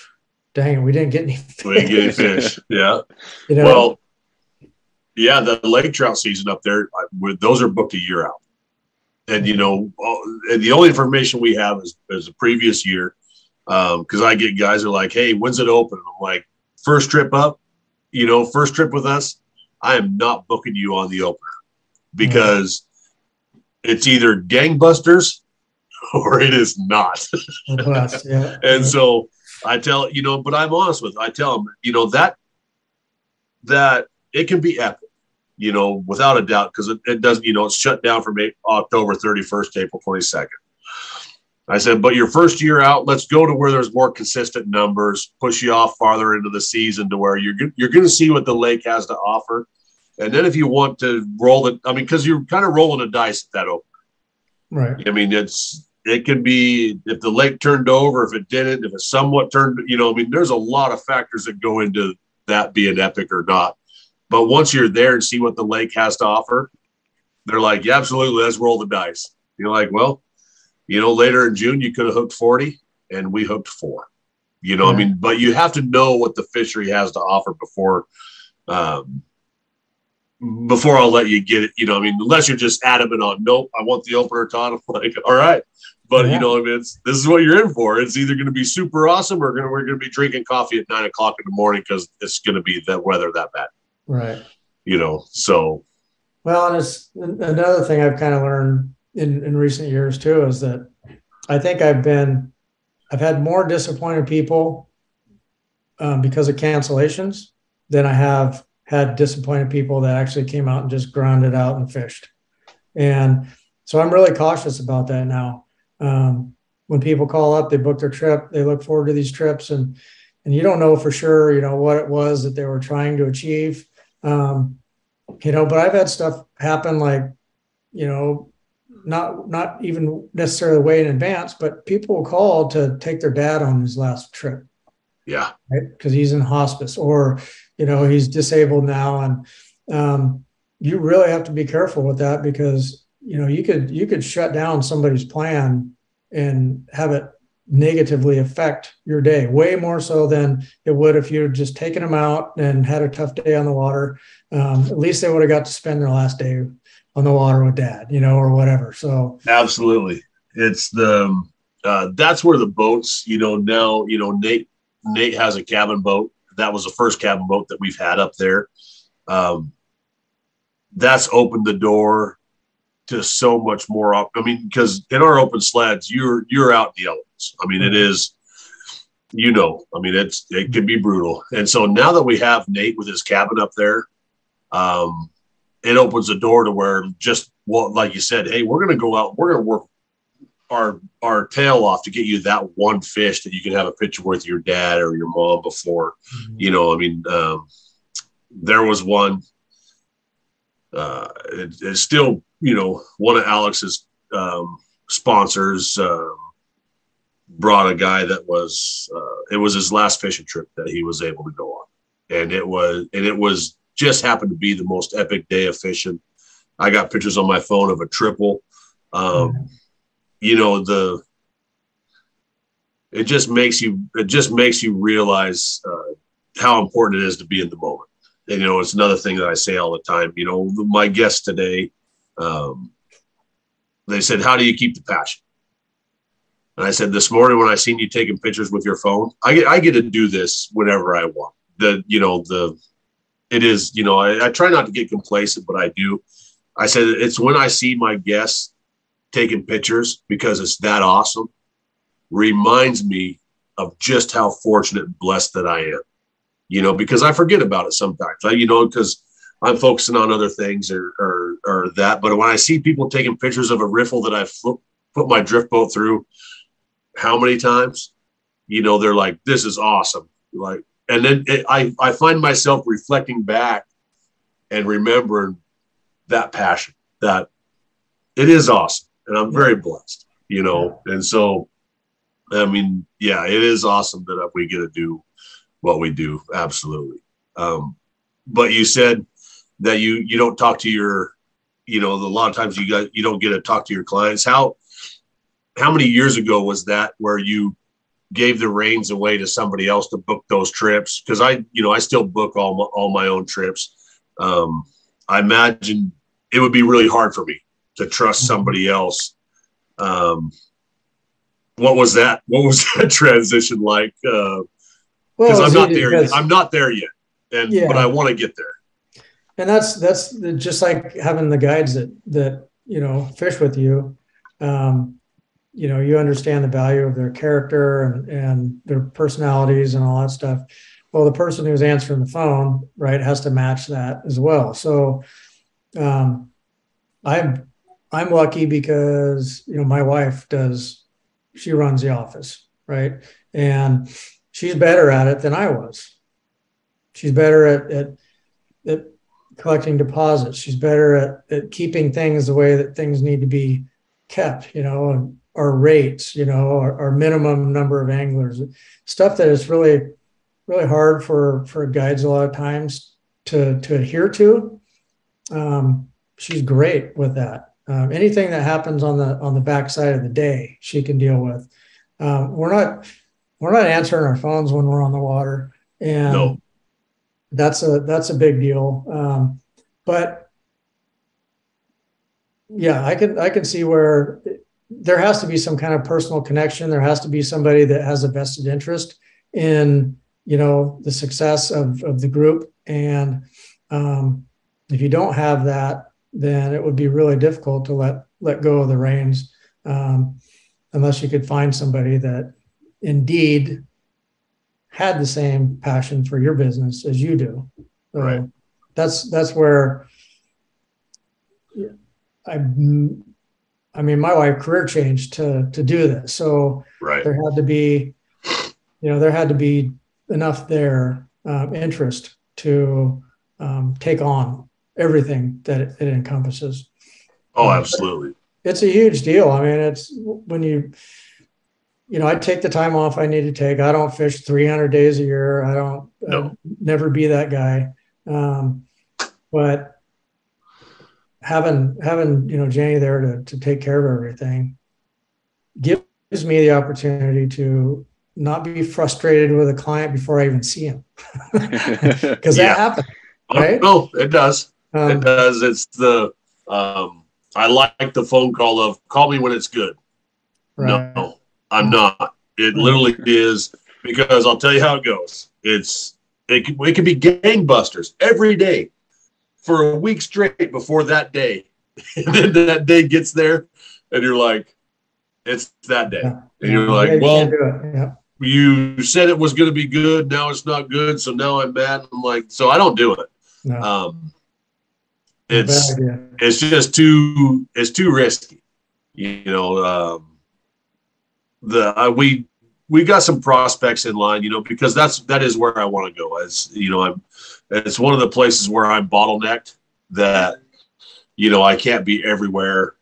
dang it we didn't get any fish. we didn't get any fish. Yeah. You know, well yeah the lake trout season up there those are booked a year out and you know and the only information we have is, is the previous year because um, I get guys are like, "Hey, when's it open?" And I'm like, first trip up, you know, first trip with us, I am not booking you on the opener because mm-hmm. it's either gangbusters or it is not." yeah. and so I tell you know, but I'm honest with. I tell them, you know that that it can be epic you know, without a doubt, because it, it, doesn't, you know, it's shut down from October 31st to April 22nd. I said, but your first year out, let's go to where there's more consistent numbers, push you off farther into the season to where you're you're going to see what the lake has to offer, and then if you want to roll the, I mean, because you're kind of rolling a dice at that open. Right. I mean, it's it can be if the lake turned over, if it didn't, if it somewhat turned, you know, I mean, there's a lot of factors that go into that being epic or not. But once you're there and see what the lake has to offer, they're like, yeah, absolutely, let's roll the dice. You're like, well, you know, later in June, you could have hooked 40 and we hooked four. You know, yeah. I mean, but you have to know what the fishery has to offer before, um, before I'll let you get it. You know, I mean, unless you're just adamant on, nope, I want the opener ton. I'm like, all right. But yeah. you know, I mean, it's, this is what you're in for. It's either going to be super awesome or gonna, we're going to be drinking coffee at nine o'clock in the morning because it's going to be that weather that bad. Right. You know, so. Well, and it's another thing I've kind of learned in, in recent years too is that I think I've been I've had more disappointed people um, because of cancellations than I have had disappointed people that actually came out and just grounded out and fished. And so I'm really cautious about that now. Um, when people call up, they book their trip, they look forward to these trips, and and you don't know for sure, you know, what it was that they were trying to achieve. Um, you know, but I've had stuff happen like, you know, not not even necessarily way in advance, but people will call to take their dad on his last trip. Yeah. Right. Because he's in hospice or, you know, he's disabled now. And um, you really have to be careful with that because, you know, you could you could shut down somebody's plan and have it negatively affect your day way more so than it would if you'd just taken them out and had a tough day on the water. Um, at least they would have got to spend their last day on the water with dad, you know, or whatever. So absolutely, it's the uh, that's where the boats, you know, now you know Nate Nate has a cabin boat. That was the first cabin boat that we've had up there. Um, that's opened the door to so much more. Up, I mean, because in our open sleds, you're you're out in the elements. I mean, it mm-hmm. you know, I mean, it's it can be brutal. And so now that we have Nate with his cabin up there, um, it opens the door to where just what, like you said, hey, we're going to go out, we're going to work our our tail off to get you that one fish that you can have a picture with your dad or your mom before. Mm-hmm. You know, I mean, um, there was one. Uh, it, it's still, you know, one of Alex's um, sponsors um, brought a guy that was. Uh, it was his last fishing trip that he was able to go on, and it was and it was just happened to be the most epic day of fishing. I got pictures on my phone of a triple. Um. You know the. It just makes you. It just makes you realize uh, how important it is to be in the moment. And, you know, it's another thing that I say all the time. You know, my guest today, um, they said, "How do you keep the passion?" And I said, this morning when I seen you taking pictures with your phone, I get, I get to do this whenever I want. The, you know, the, it is, you know, I, I try not to get complacent, but I do. I said, it's when I see my guests taking pictures because it's that awesome, reminds me of just how fortunate and blessed that I am, you know, because I forget about it sometimes, I, you know, because I'm focusing on other things or, or, or that. But when I see people taking pictures of a riffle that I've put my drift boat through, how many times, you know, they're like, this is awesome. Like, and then it, I, I find myself reflecting back and remembering that passion that it is awesome. And I'm very blessed, you know? And so, I mean, yeah, it is awesome that we get to do what we do. Absolutely. Um, but you said that you, you don't talk to your, you know, a lot of times you got, you don't get to talk to your clients. How, how many years ago was that where you gave the reins away to somebody else to book those trips? Because I, you know, I still book all my, all my own trips. Um, I imagine it would be really hard for me to trust mm-hmm. somebody else. Um, what was that? What was that transition like? Because uh, well, I'm not there. Yet. I'm not there yet, and yeah. but I want to get there. And that's that's just like having the guides that that you know fish with you. Um, you know you understand the value of their character and, and their personalities and all that stuff. Well the person who's answering the phone right has to match that as well. So um, i'm i'm lucky because you know my wife does she runs the office right? And she's better at it than i was. She's better at, at, at collecting deposits. She's better at, at keeping things the way that things need to be kept you know and our rates, you know, our, our, minimum number of anglers, stuff that is really, really hard for for guides a lot of times to to adhere to. Um, she's great with that. Um, anything that happens on the on the backside of the day, she can deal with. Um, we're not we're not answering our phones when we're on the water, and no. that's a that's a big deal. Um, but yeah, I can I can see where there has to be some kind of personal connection. There has to be somebody that has a vested interest in, you know, the success of, of the group. And um, if you don't have that, then it would be really difficult to let let go of the reins, um, unless you could find somebody that indeed had the same passion for your business as you do. So right. that's that's where I I mean, my wife career changed to to do this, so right. there had to be, you know, there had to be enough there um, interest to um, take on everything that it, it encompasses. Oh, absolutely. It's a huge deal. I mean, it's when you, you know, I take the time off I need to take. I don't fish 300 days a year. I don't no. never be that guy. Um, but having having you know Jenny there to to take care of everything gives me the opportunity to not be frustrated with a client before I even see him because that happens. Oh, right? No, it does. Um, it does. It's the um, I like the phone call of call me when it's good. Right. No, I'm not. It literally is because I'll tell you how it goes. It's it, it can be gangbusters every day for a week straight before that day. and then that day gets there and you're like, it's that day. Yeah. And you're like, yeah, well, yeah. you said it was going to be good. Now it's not good. So now I'm mad. I'm like, so I don't do it. No. Um, it's, it's just too, it's too risky. You know, um, the, uh, we, we got some prospects in line, you know, because that's, that is where I want to go as, you know, I'm, it's one of the places where I'm bottlenecked that, you know, I can't be everywhere,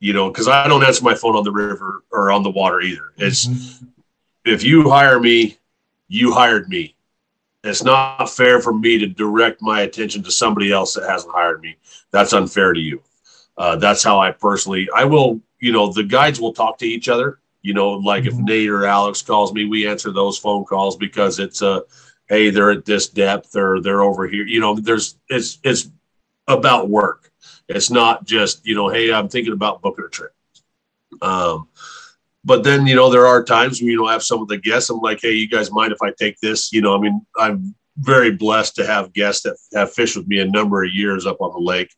you know, because I don't answer my phone on the river or on the water either. It's mm-hmm. if you hire me, you hired me. It's not fair for me to direct my attention to somebody else that hasn't hired me. That's unfair to you. Uh, that's how I personally, I will, you know, the guides will talk to each other. You know, like mm-hmm. if Nate or Alex calls me, we answer those phone calls because it's a, hey, they're at this depth or they're over here. You know, there's it's it's about work. It's not just you know, hey, I'm thinking about booking a trip. Um, but then you know there are times when you know I have some of the guests. I'm like, hey, you guys mind if I take this? You know, I mean, I'm very blessed to have guests that have fished with me a number of years up on the lake.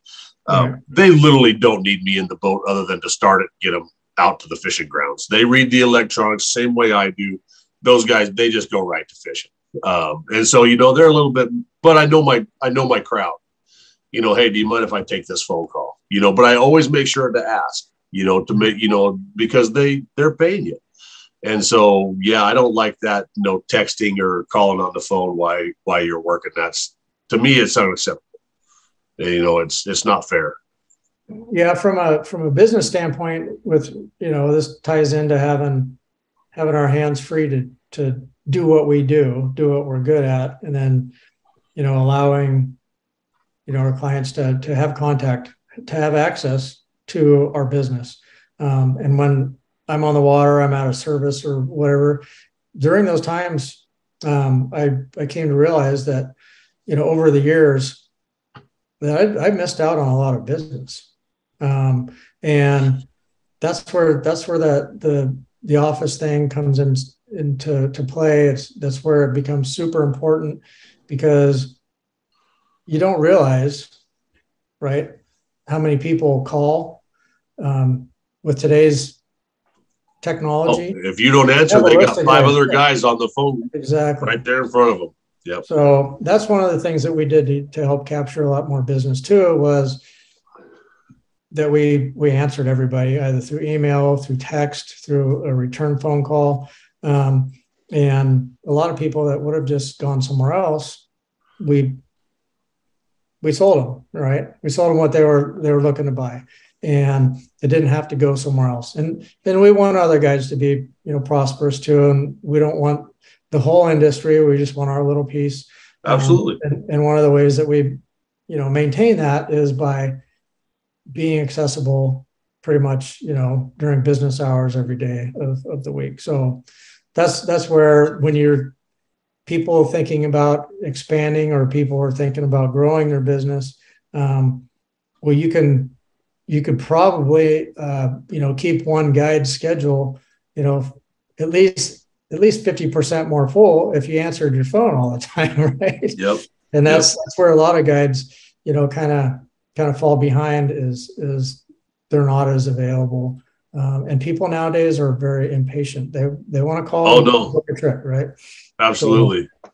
Um, They literally don't need me in the boat other than to start it, get them out to the fishing grounds. They read the electronics same way I do. Those guys, they just go right to fishing. Um, and so you know they're a little bit, but I know my I know my crowd. You know, hey, do you mind if I take this phone call? You know, but I always make sure to ask. You know, to make you know because they they're paying you. And so, yeah, I don't like that, you know, texting or calling on the phone while while you're working. That's to me, it's unacceptable. You know, it's it's not fair. Yeah, from a from a business standpoint, with you know, this ties into having having our hands free to to do what we do, do what we're good at, and then you know, allowing you know our clients to to have contact, to have access to our business. Um, and when I'm on the water, I'm out of service or whatever. During those times, um, I I came to realize that, you know, over the years, that I, I missed out on a lot of business, um, and that's where that's where that the the office thing comes in into to play. It's that's where it becomes super important because you don't realize, right, how many people call um, with today's technology. Oh, if you don't answer, they got five other guys on the phone exactly right there in front of them. Yep. So that's one of the things that we did to, to help capture a lot more business too was that we we answered everybody either through email, through text, through a return phone call, um, and a lot of people that would have just gone somewhere else, we we sold them right. We sold them what they were they were looking to buy and it didn't have to go somewhere else. And then we want other guys to be, you know, prosperous too. And we don't want the whole industry. We just want our little piece. Absolutely. Um, and, and one of the ways that we, you know, maintain that is by being accessible pretty much, you know, during business hours every day of, of the week. So that's that's where when you're people thinking about expanding or people are thinking about growing their business, um, well, you can you could probably uh, you know keep one guide schedule you know at least at least 50% more full if you answered your phone all the time right? Yep. And that's yep. that's where a lot of guides you know kind of kind of fall behind is is they're not as available um, and people nowadays are very impatient they they want to call oh no book a trip right absolutely so,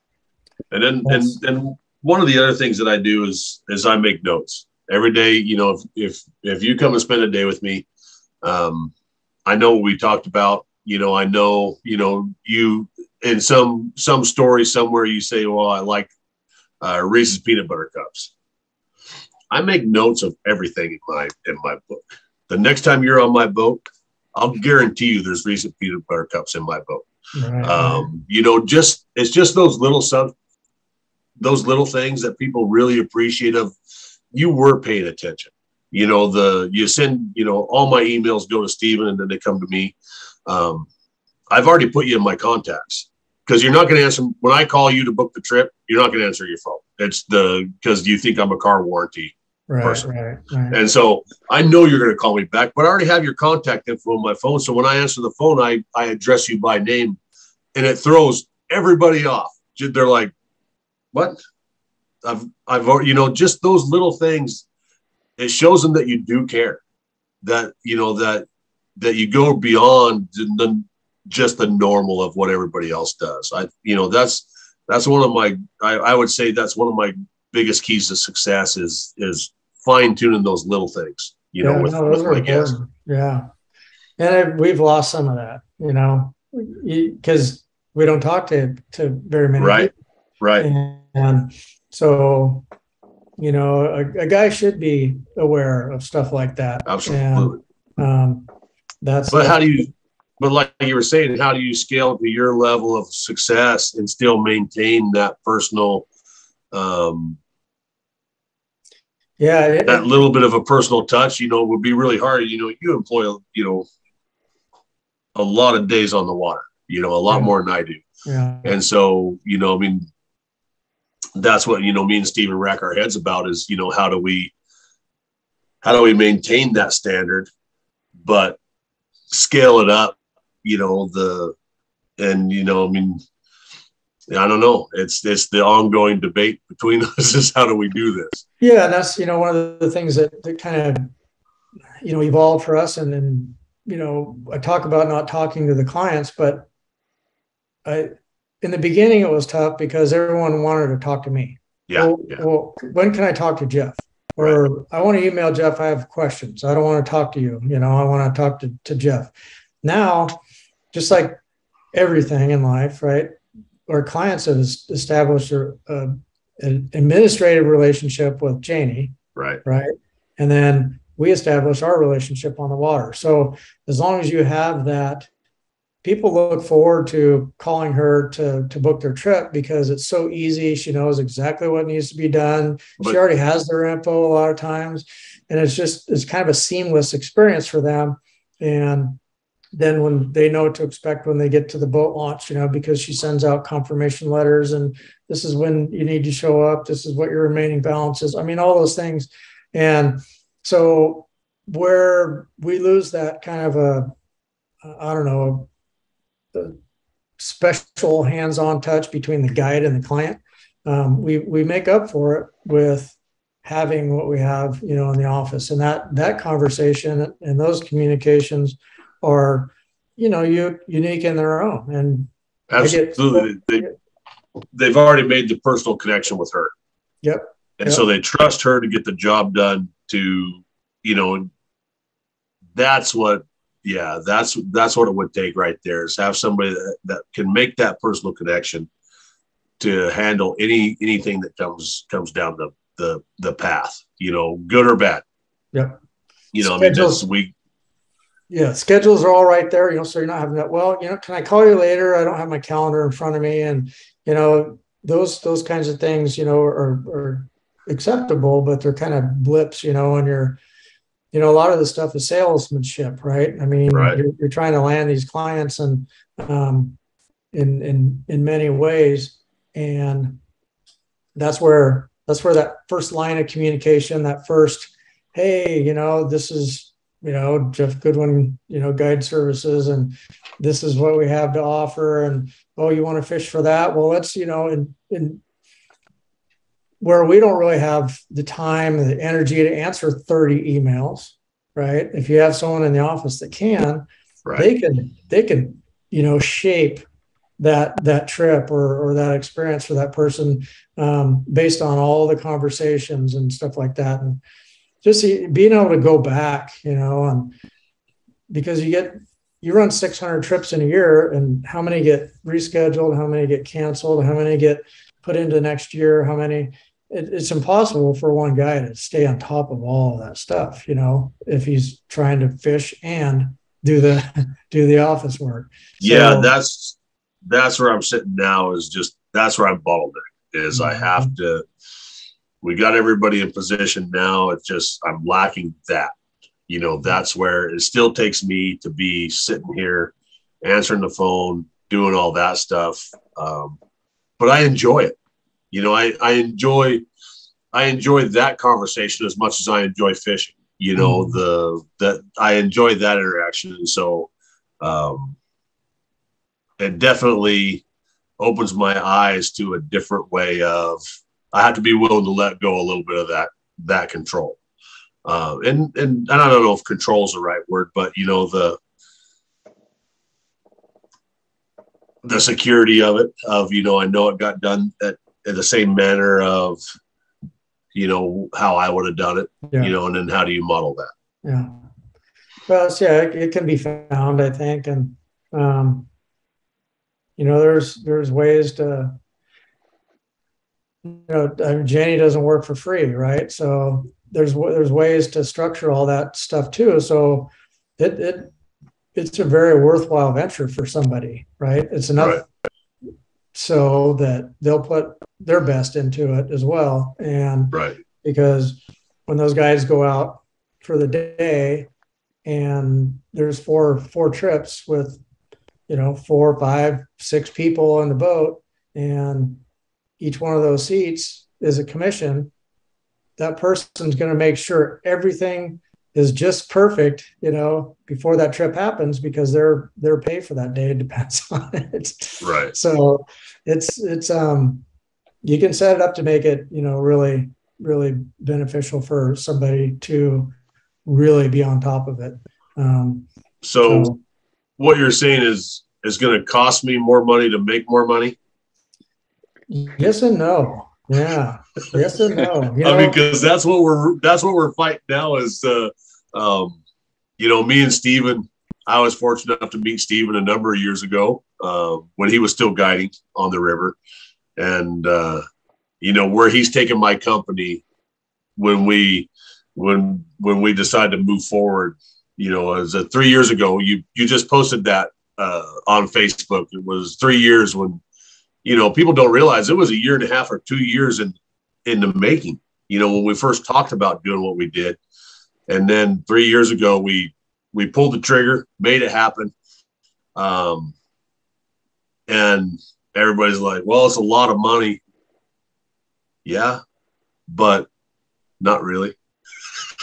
and then and and one of the other things that i do is is i make notes every day, you know, if if if you come and spend a day with me, um, I know what we talked about. You know, I know, you know, you in some some story somewhere you say, well, I like uh, Reese's peanut butter cups. I make notes of everything in my in my book. The next time you're on my boat, I'll guarantee you there's Reese's peanut butter cups in my boat. Right. Um, you know, just it's just those little sub, those little things that people really appreciate of you were paying attention. You know, the you send, you know, all my emails go to Steven and then they come to me. Um, I've already put you in my contacts because you're not going to answer when I call you to book the trip. You're not going to answer your phone. It's the because you think I'm a car warranty right, person, right, right. and so I know you're going to call me back. But I already have your contact info on my phone. So when I answer the phone, I I address you by name, and it throws everybody off. They're like, "What? I've, I've, you know, just those little things. It shows them that you do care, that you know that that you go beyond the, just the normal of what everybody else does. I, you know, that's that's one of my. I, I would say that's one of my biggest keys to success is is fine tuning those little things. You know, with, no, with my guests. Yeah, and we've lost some of that. You know, because we don't talk to to very many. Right. People. Right. And, and so, you know, a, a, guy should be aware of stuff like that. Absolutely. And, um, that's. But how do you? But like you were saying, how do you scale to your level of success and still maintain that personal? Um, yeah, it, that little bit of a personal touch, you know, would be really hard. You know, you employ, you know, a lot of days on the water. You know, a lot yeah. more than I do. Yeah. And so, you know, I mean, that's what you know me and Steven rack our heads about is you know how do we how do we maintain that standard but scale it up you know the and you know i mean i don't know. It's it's the ongoing debate between us is how do we do this? Yeah and that's you know one of the things that, that kind of you know evolved for us and then you know i talk about not talking to the clients but i in the beginning it was tough because everyone wanted to talk to me. Yeah, well, yeah. well when can i talk to jeff? Or right. i want to email jeff i have questions. I don't want to talk to you you know i want to talk to, to jeff. Now just like everything in life right our clients have established a, a, an administrative relationship with janie right right and then we establish our relationship on the water so as long as you have that people look forward to calling her to to book their trip because it's so easy. She knows exactly what needs to be done. But, she already has their info a lot of times, and it's just it's kind of a seamless experience for them. And then when they know what to expect when they get to the boat launch, you know, because she sends out confirmation letters and this is when you need to show up. This is what your remaining balance is. I mean, all those things. And so where we lose that kind of a, I don't know, special hands-on touch between the guide and the client. Um, we we make up for it with having what we have, you know, in the office, and that that conversation and those communications are, you know, you, unique in their own. And absolutely, get, they, they've already made the personal connection with her. Yep. And yep. so they trust her to get the job done. To you know, that's what yeah, that's that's what it would take right there is have somebody that, that can make that personal connection to handle any anything that comes comes down the the the path, you know, good or bad. Yep. You know, schedules, I mean, just we. Yeah, schedules are all right there. You know, so you're not having that. Well, you know, can I call you later? I don't have my calendar in front of me, and you know, those those kinds of things, you know, are, are acceptable, but they're kind of blips, you know, and you're you know, a lot of the stuff is salesmanship, right? I mean, right. You're, you're, trying to land these clients and um, in in in many ways, and that's where that's where that first line of communication, that first, hey, you know, this is you know Jeff Goodwin, you know, guide services, and this is what we have to offer, and oh, you want to fish for that? Well, let's you know, in in where we don't really have the time and the energy to answer 30 emails right if you have someone in the office that can right. they can they can you know shape that that trip or or that experience for that person um, based on all the conversations and stuff like that and just being able to go back you know and because you get you run 600 trips in a year and how many get rescheduled how many get canceled how many get put into next year how many it, it's impossible for one guy to stay on top of all of that stuff, you know, if he's trying to fish and do the do the office work. So, yeah, that's that's where I'm sitting now. Is just that's where I'm bottlenecked. Is mm-hmm. I have to. We got everybody in position now. It's just I'm lacking that. You know, that's where it still takes me to be sitting here, answering the phone, doing all that stuff. Um, but I enjoy it you know, I, I enjoy I enjoy that conversation as much as I enjoy fishing. You know, mm-hmm. the that I enjoy that interaction. And so um it definitely opens my eyes to a different way of I have to be willing to let go a little bit of that that control. Uh, and, and and I don't know if control is the right word, but you know the the security of it of you know I know it got done at in the same manner of you know how I would have done it, yeah. you know, and then how do you model that? Yeah. Well, yeah, it, it can be found, I think, and um, you know, there's there's ways to, you know, I mean, Janie doesn't work for free, right? So there's there's ways to structure all that stuff too. So it it it's a very worthwhile venture for somebody, right? It's enough right so that they'll put their best into it as well. And right. because when those guys go out for the day and there's four four trips with you know four five six people in the boat and each one of those seats is a commission that person's going to make sure everything is just perfect, you know, before that trip happens because they're they're paid for that day depends on it. Right. So it's it's um you can set it up to make it, you know, really really beneficial for somebody to really be on top of it. Um, so, so what you're saying is is going to cost me more money to make more money? Yes and no. Yeah. Yes and no. You know, I mean, because that's what we're that's what we're fighting now is uh um you know, me and Steven, I was fortunate enough to meet Steven a number of years ago, uh, when he was still guiding on the river. And uh, you know, where he's taken my company when we when when we decided to move forward, you know, as a, three years ago, you you just posted that uh, on Facebook. It was three years when, you know, people don't realize it was a year and a half or two years in in the making. You know, when we first talked about doing what we did, and then three years ago we we pulled the trigger, made it happen, um, and everybody's like, "Well, it's a lot of money." Yeah, but not really.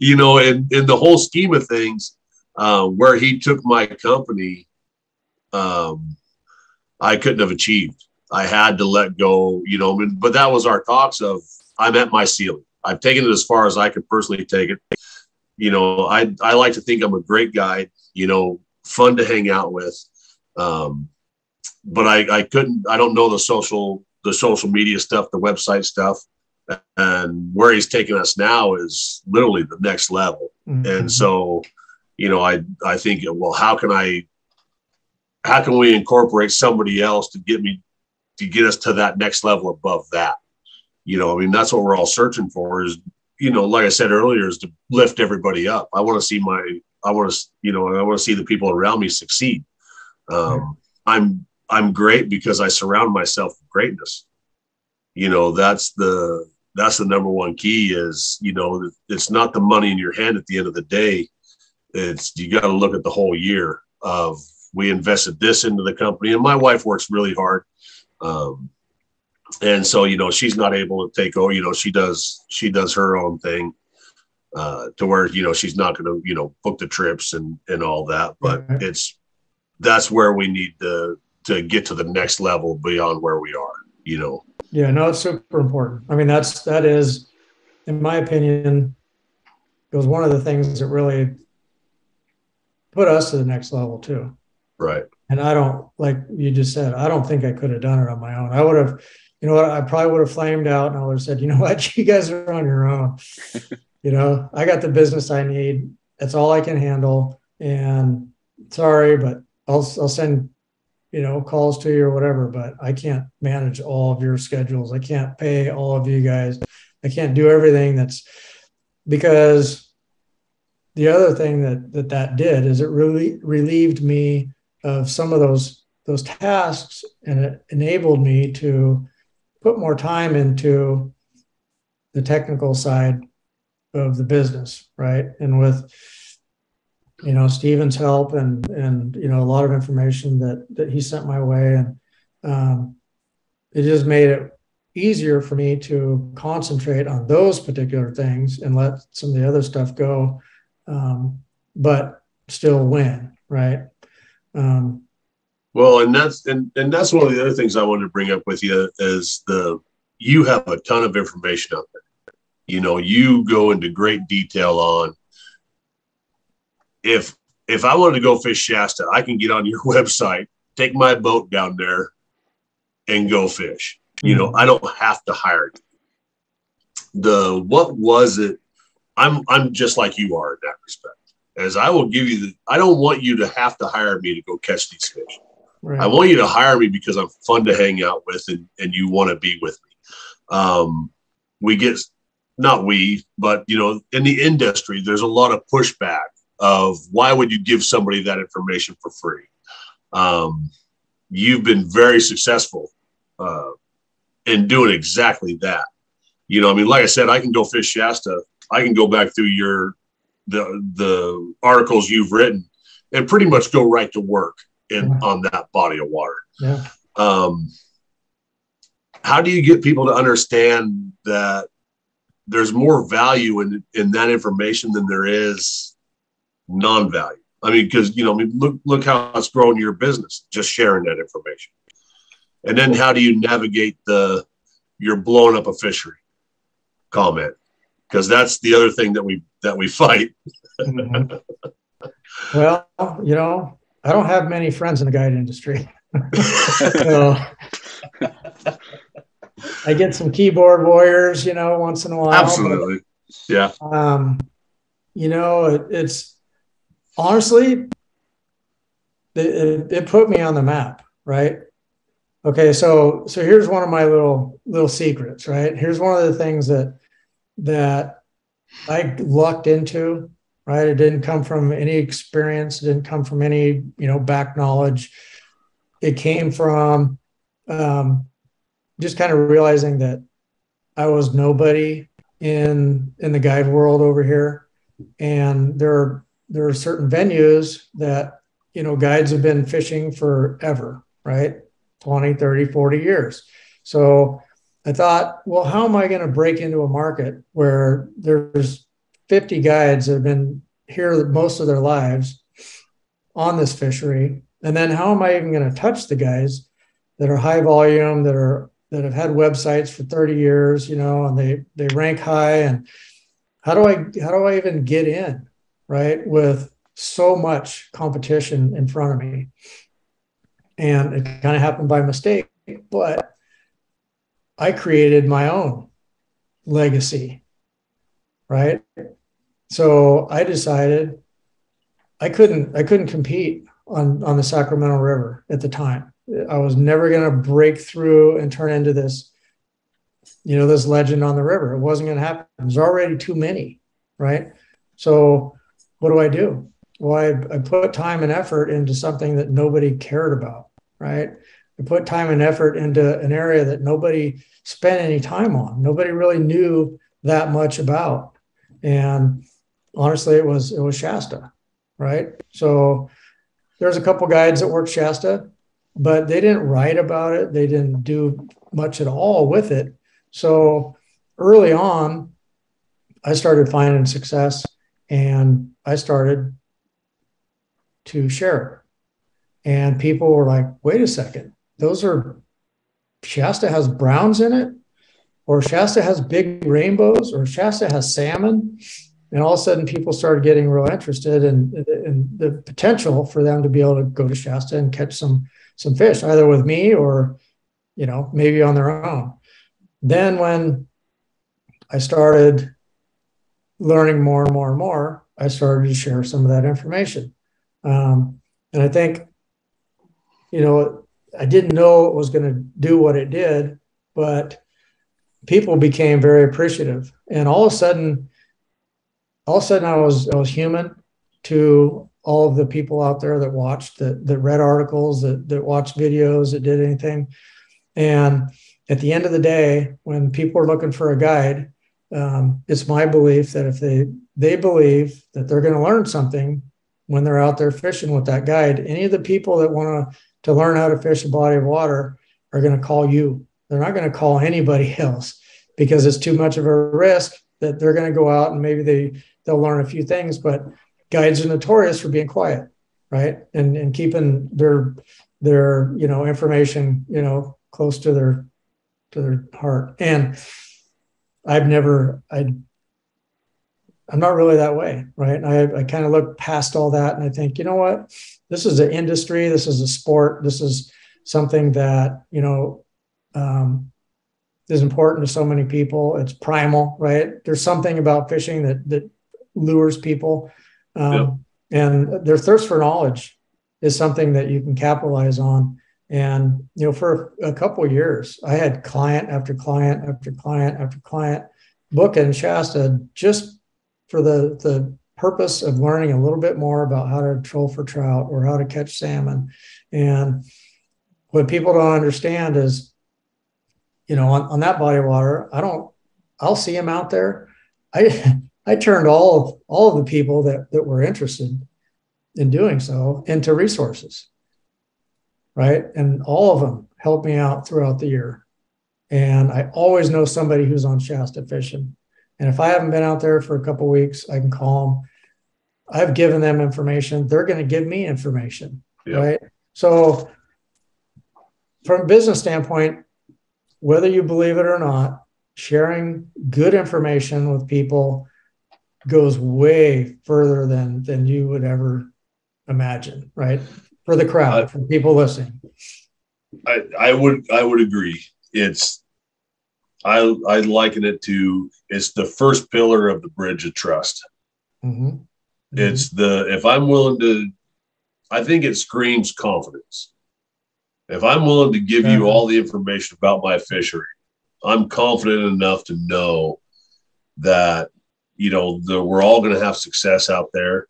you know, in in the whole scheme of things, uh, where he took my company, um, I couldn't have achieved. I had to let go, you know, but that was our talks of I'm at my ceiling. I've taken it as far as I could personally take it. You know, I I like to think I'm a great guy, you know, fun to hang out with. Um, but I, I couldn't I don't know the social the social media stuff, the website stuff and where he's taking us now is literally the next level. Mm-hmm. And so, you know, I I think, well, how can I, how can we incorporate somebody else to get me, to get us to that next level above that? You know, I mean, that's what we're all searching for. Is you know, like I said earlier, is to lift everybody up. I want to see my, I want to, you know, I want to see the people around me succeed. Um, I'm I'm great because I surround myself with greatness. You know, that's the that's the number one key is you know it's not the money in your hand at the end of the day it's you got to look at the whole year of we invested this into the company and my wife works really hard um, and so you know she's not able to take over you know she does she does her own thing uh, to where you know she's not going to you know book the trips and and all that but it's that's where we need to to get to the next level beyond where we are you know yeah, no, it's super important. I mean, that's that is, in my opinion, it was one of the things that really put us to the next level too. Right. And I don't like you just said, I don't think I could have done it on my own. I would have, you know what, I probably would have flamed out and I would have said, you know what, you guys are on your own. you know, I got the business I need. That's all I can handle. And sorry, but I'll I'll send you know, calls to you or whatever, but I can't manage all of your schedules. I can't pay all of you guys. I can't do everything that's because the other thing that that, that did is it really relieved me of some of those those tasks and it enabled me to put more time into the technical side of the business, right? And with you know Steven's help and and you know a lot of information that that he sent my way and um, it just made it easier for me to concentrate on those particular things and let some of the other stuff go um, but still win right um, well and that's and, and that's one of the other things i wanted to bring up with you is the you have a ton of information out there you know you go into great detail on if if I wanted to go fish Shasta, I can get on your website, take my boat down there, and go fish. You know, mm-hmm. I don't have to hire you. The what was it? I'm I'm just like you are in that respect. As I will give you the, I don't want you to have to hire me to go catch these fish. Right. I want you to hire me because I'm fun to hang out with and, and you want to be with me. Um, we get not we, but you know, in the industry, there's a lot of pushback of why would you give somebody that information for free? Um, you've been very successful uh, in doing exactly that. You know, I mean, like I said, I can go fish Shasta. I can go back through your the the articles you've written and pretty much go right to work in yeah. on that body of water. Yeah. Um, how do you get people to understand that there's more value in in that information than there is non-value. I mean, because you know, I mean, look look how it's grown your business, just sharing that information. And then how do you navigate the you're blowing up a fishery comment? Because that's the other thing that we that we fight. mm-hmm. Well, you know, I don't have many friends in the guide industry. so, I get some keyboard warriors, you know, once in a while. Absolutely. But, yeah. Um, you know, it, it's honestly, it, it, it put me on the map, right? Okay, so so here's one of my little little secrets, right? Here's one of the things that that I lucked into, right? It didn't come from any experience, it didn't come from any, you know, back knowledge. It came from um, just kind of realizing that I was nobody in in the guide world over here, and there are there are certain venues that you know guides have been fishing forever, right? 20, 30, 40 years. So I thought, well, how am I going to break into a market where there's 50 guides that have been here most of their lives on this fishery? And then how am I even going to touch the guys that are high volume, that are that have had websites for 30 years, you know, and they they rank high and how do I how do I even get in, right? With so much competition in front of me and it kind of happened by mistake but i created my own legacy right? So i decided i couldn't i couldn't compete on on the sacramento river at the time. I was never going to break through and turn into this you know this legend on the river. It wasn't going to happen. There's already too many right? So what do i do? Well I, I put time and effort into something that nobody cared about right? Put time and effort into an area that nobody spent any time on. Nobody really knew that much about. And honestly, it was it was Shasta, right? So there's a couple guides that worked Shasta, but they didn't write about it. They didn't do much at all with it. So early on, I started finding success and I started to share it. And people were like, wait a second, those are Shasta has browns in it, or Shasta has big rainbows, or Shasta has salmon. And all of a sudden, people started getting real interested in, in the potential for them to be able to go to Shasta and catch some some fish, either with me or, you know, maybe on their own. Then when I started learning more and more and more, I started to share some of that information. Um, and I think you know, I didn't know it was going to do what it did, but people became very appreciative. And all of a sudden, all of a sudden I was I was human to all of the people out there that watched, that that read articles, that that watched videos, that did anything. And at the end of the day, when people are looking for a guide, um, it's my belief that if they they believe that they're going to learn something when they're out there fishing with that guide, any of the people that want to to learn how to fish a body of water are going to call you. They're not going to call anybody else because it's too much of a risk that they're going to go out and maybe they they'll learn a few things, but guides are notorious for being quiet, right? And and keeping their their you know information you know close to their to their heart. And I've never I I'm not really that way, right? I, I kind of look past all that and I think, you know what? This is an industry. This is a sport. This is something that you know um, is important to so many people. It's primal, right? There's something about fishing that that lures people, um, yeah. and their thirst for knowledge is something that you can capitalize on. And you know, for a couple years, I had client after client after client after client book in Shasta just for the the purpose of learning a little bit more about how to troll for trout or how to catch salmon. And what people don't understand is, you know, on, on that body of water, I don't, I'll see them out there. I I turned all of all of the people that that were interested in doing so into resources. Right. And all of them helped me out throughout the year. And I always know somebody who's on Shasta fishing And if I haven't been out there for a couple weeks, I can call them. I've given them information. They're going to give me information. Yep. Right. So, from a business standpoint, whether you believe it or not, sharing good information with people goes way further than than you would ever imagine, right? For the crowd, uh, for people listening. I, I would I would agree. It's I I liken it to it's the first pillar of the bridge of trust. Mm-hmm. Mm-hmm. It's the if I'm willing to, I think it screams confidence. If I'm willing to give you all the information about my fishery, I'm confident enough to know that you know the, we're all going to have success out there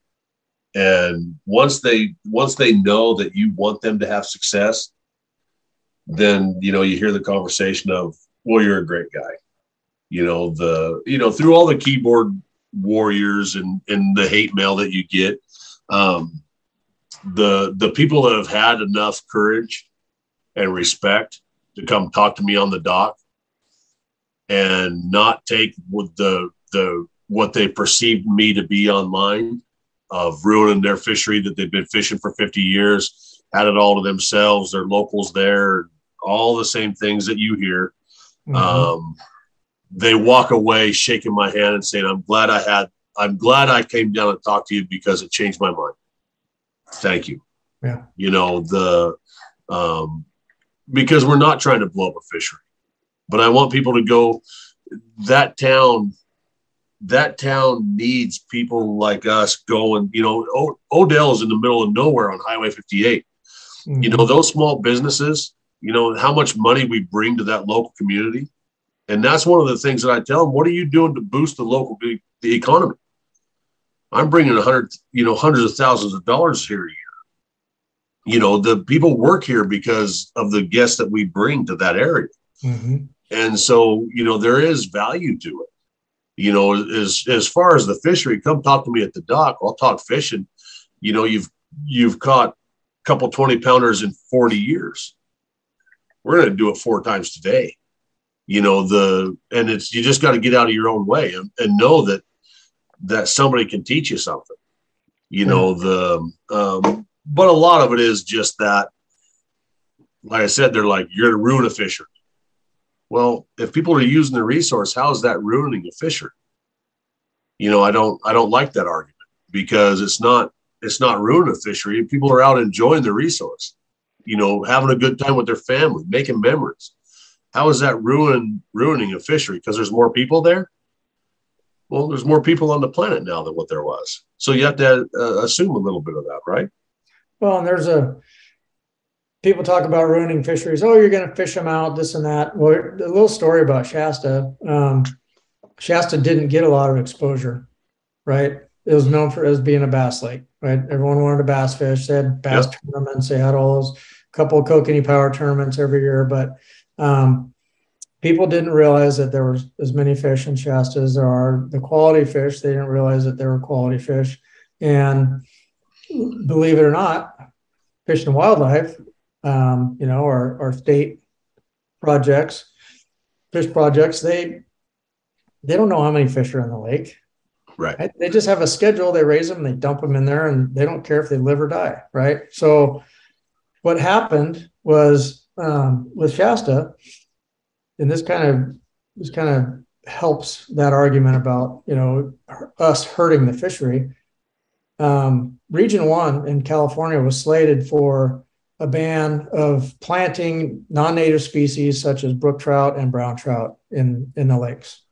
and once they once they know that you want them to have success then you know you hear the conversation of well you're a great guy you know the you know through all the keyboard warriors and and the hate mail that you get um the the people that have had enough courage and respect to come talk to me on the dock and not take with the the what they perceived me to be online of ruining their fishery that they've been fishing for 50 years, had it all to themselves, their locals there, all the same things that you hear. Mm-hmm. Um, they walk away shaking my hand and saying, I'm glad I had, I'm glad I came down and talked to you because it changed my mind. Thank you. Yeah. You know, the, um, because we're not trying to blow up a fishery, but I want people to go, that town that town needs people like us going. You know, o- Odell is in the middle of nowhere on Highway 58. Mm-hmm. You know, those small businesses, you know, how much money we bring to that local community. And that's one of the things that I tell them. What are you doing to boost the local the economy? I'm bringing a hundred, you know, hundreds of thousands of dollars here a year. You know, the people work here because of the guests that we bring to that area. Mm-hmm. And so, you know, there is value to it you know, as as far as the fishery, come talk to me at the dock. I'll talk fishing. You know, you've you've caught a couple 20 pounders in 40 years. We're going to do it four times today. You know, the and it's you just got to get out of your own way and, and know that that somebody can teach you something. You know, the um, but a lot of it is just that, like I said, they're like, you're gonna ruin a fisher. Well, if people are using the resource, how is that ruining a fisher You know, I don't I don't like that argument because it's not it's not ruining a fishery. People are out enjoying the resource, you know, having a good time with their family, making memories. How is that ruin ruining a fishery? Because there's more people there. Well, there's more people on the planet now than what there was. So you have to uh, assume a little bit of that, right? Well, and there's a people talk about ruining fisheries. Oh, you're going to fish them out, this and that. Well, a little story about Shasta. Um, Shasta didn't get a lot of exposure, right? It was known for as being a bass lake, right? Everyone wanted to bass fish. They had bass yep. tournaments. They had all those couple of kokanee power tournaments every year, but um, people didn't realize that there were as many fish in Shasta as there are. The quality fish, they didn't realize that there were quality fish. And believe it or not, Fish and Wildlife um, you know, our, our state projects, fish projects, they they don't know how many fish are in the lake. Right. They just have a schedule. They raise them, they dump them in there, and they don't care if they live or die. Right. So, what happened was um, with Shasta, and this kind of this kind of helps that argument about you know us hurting the fishery. Um, Region One in California was slated for a ban of planting non-native species such as brook trout and brown trout in in the lakes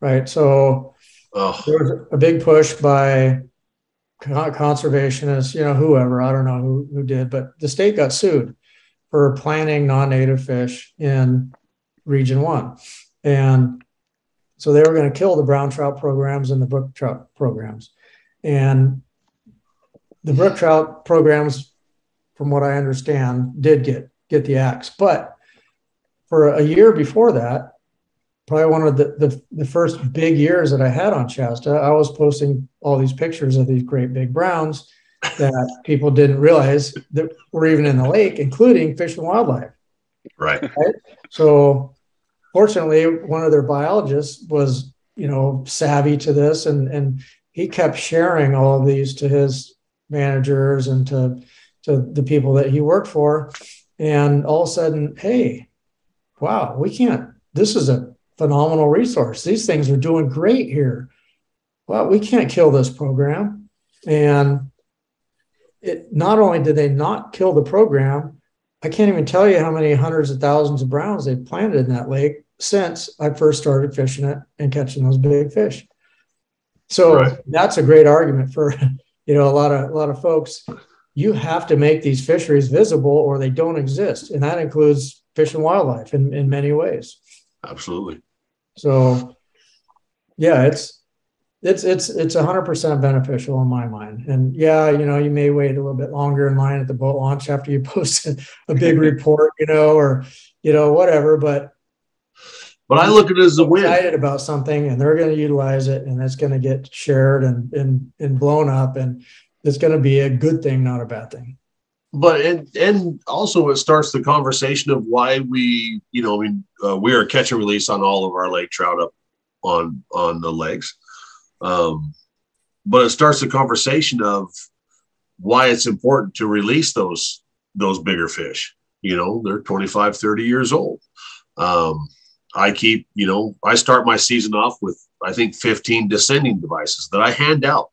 right so oh. there was a big push by conservationists you know whoever i don't know who, who did but the state got sued for planting non-native fish in region one. And so they were going to kill the brown trout programs and the brook trout programs. And the brook trout programs from what I understand, did get get the axe. But for a year before that, probably one of the, the, the first big years that I had on Shasta, I was posting all these pictures of these great big browns that people didn't realize that were even in the lake, including fish and wildlife. Right. right? So fortunately, one of their biologists was you know, savvy to this, and and he kept sharing all of these to his managers and to to the people that he worked for, and all of a sudden, hey, wow, we can't. This is a phenomenal resource. These things are doing great here. Well, we can't kill this program, and it not only did they not kill the program, I can't even tell you how many hundreds of thousands of browns they've planted in that lake since I first started fishing it and catching those big fish. So right. that's a great argument for you know a lot of a lot of folks. You have to make these fisheries visible or they don't exist, and that includes fish and wildlife in, in many ways. Absolutely. So yeah, it's it's it's it's hundred percent beneficial in my mind. And yeah, you know, you may wait a little bit longer in line at the boat launch after you post a big report, you know, or you know, whatever. But but I look at it as a win. Excited about something, and they're going to utilize it, and it's going to get shared and and and blown up, and it's going to be a good thing, not a bad thing. But and and also it starts the conversation of why we, you know, I mean, uh, we are catch and release on all of our lake trout up on on the lakes um, but it starts the conversation of why it's important to release those those bigger fish. You know, they're 25, 30 years old. Um, I keep, you know, I start my season off with I think 15 descending devices that I hand out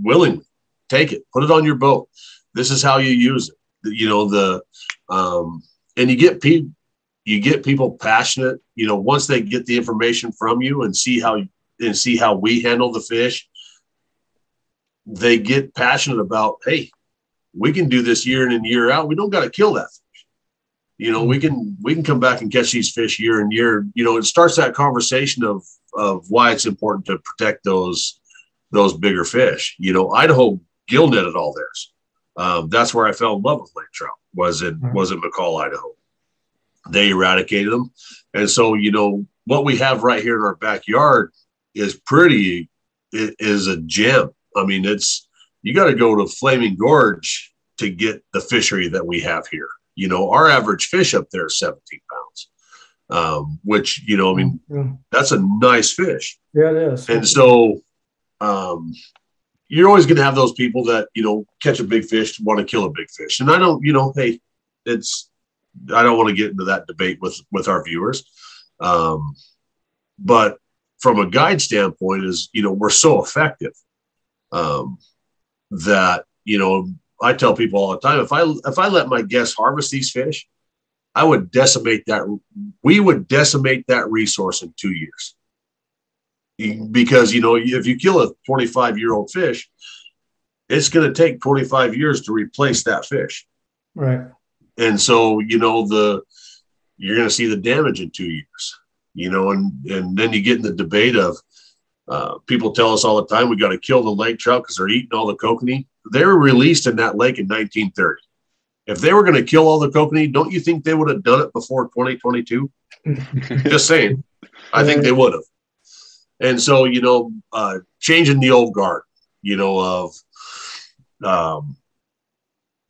willingly. Take it, put it on your boat. This is how you use it. You know, the um, and you get people you get people passionate, you know, once they get the information from you and see how and see how we handle the fish, they get passionate about, hey, we can do this year in and year out. We don't got to kill that fish. You know, we can we can come back and catch these fish year and year. You know, it starts that conversation of of why it's important to protect those those bigger fish. You know, Idaho gill netted all theirs. Um, that's where I fell in love with lake trout. Was it mm-hmm. was it McCall, Idaho? They eradicated them, and so you know what we have right here in our backyard is pretty it is a gem. I mean, it's you got to go to Flaming Gorge to get the fishery that we have here. You know, our average fish up there is 17 pounds, um, which you know, I mean, yeah. that's a nice fish. Yeah, it is. And so, um, you're always going to have those people that you know catch a big fish, want to kill a big fish, and I don't, you know, hey, it's I don't want to get into that debate with with our viewers, um, but from a guide standpoint is you know we're so effective um, that you know I tell people all the time if I if I let my guests harvest these fish, I would decimate that we would decimate that resource in two years. Because you know if you kill a 25 year old fish it's going to take 25 years to replace that fish. Right. And so you know the you're going to see the damage in two years you know, and and then you get in the debate of uh, people tell us all the time we got to kill the lake trout because they're eating all the kokanee. They were released in that lake in 1930. If they were going to kill all the kokanee, don't you think they would have done it before 2022? Just saying. I think they would have. And so, you know, uh, changing the old guard, you know, of um,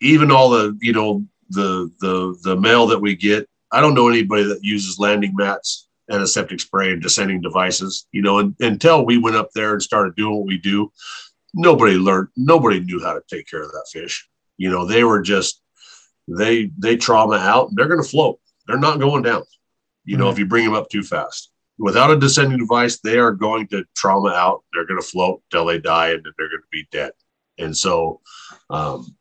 even all the, you know, the the the mail that we get. I don't know anybody that uses landing mats antiseptic spray and descending devices. You know, and, until we went up there and started doing what we do, nobody learned, nobody knew how to take care of that fish. You know, they were just they they trauma out they're going to float. They're not going down. You know, mm-hmm. if you bring them up too fast. Without a descending device, they are going to trauma out. They're going to float until they die, and then they're going to be dead. And so, um,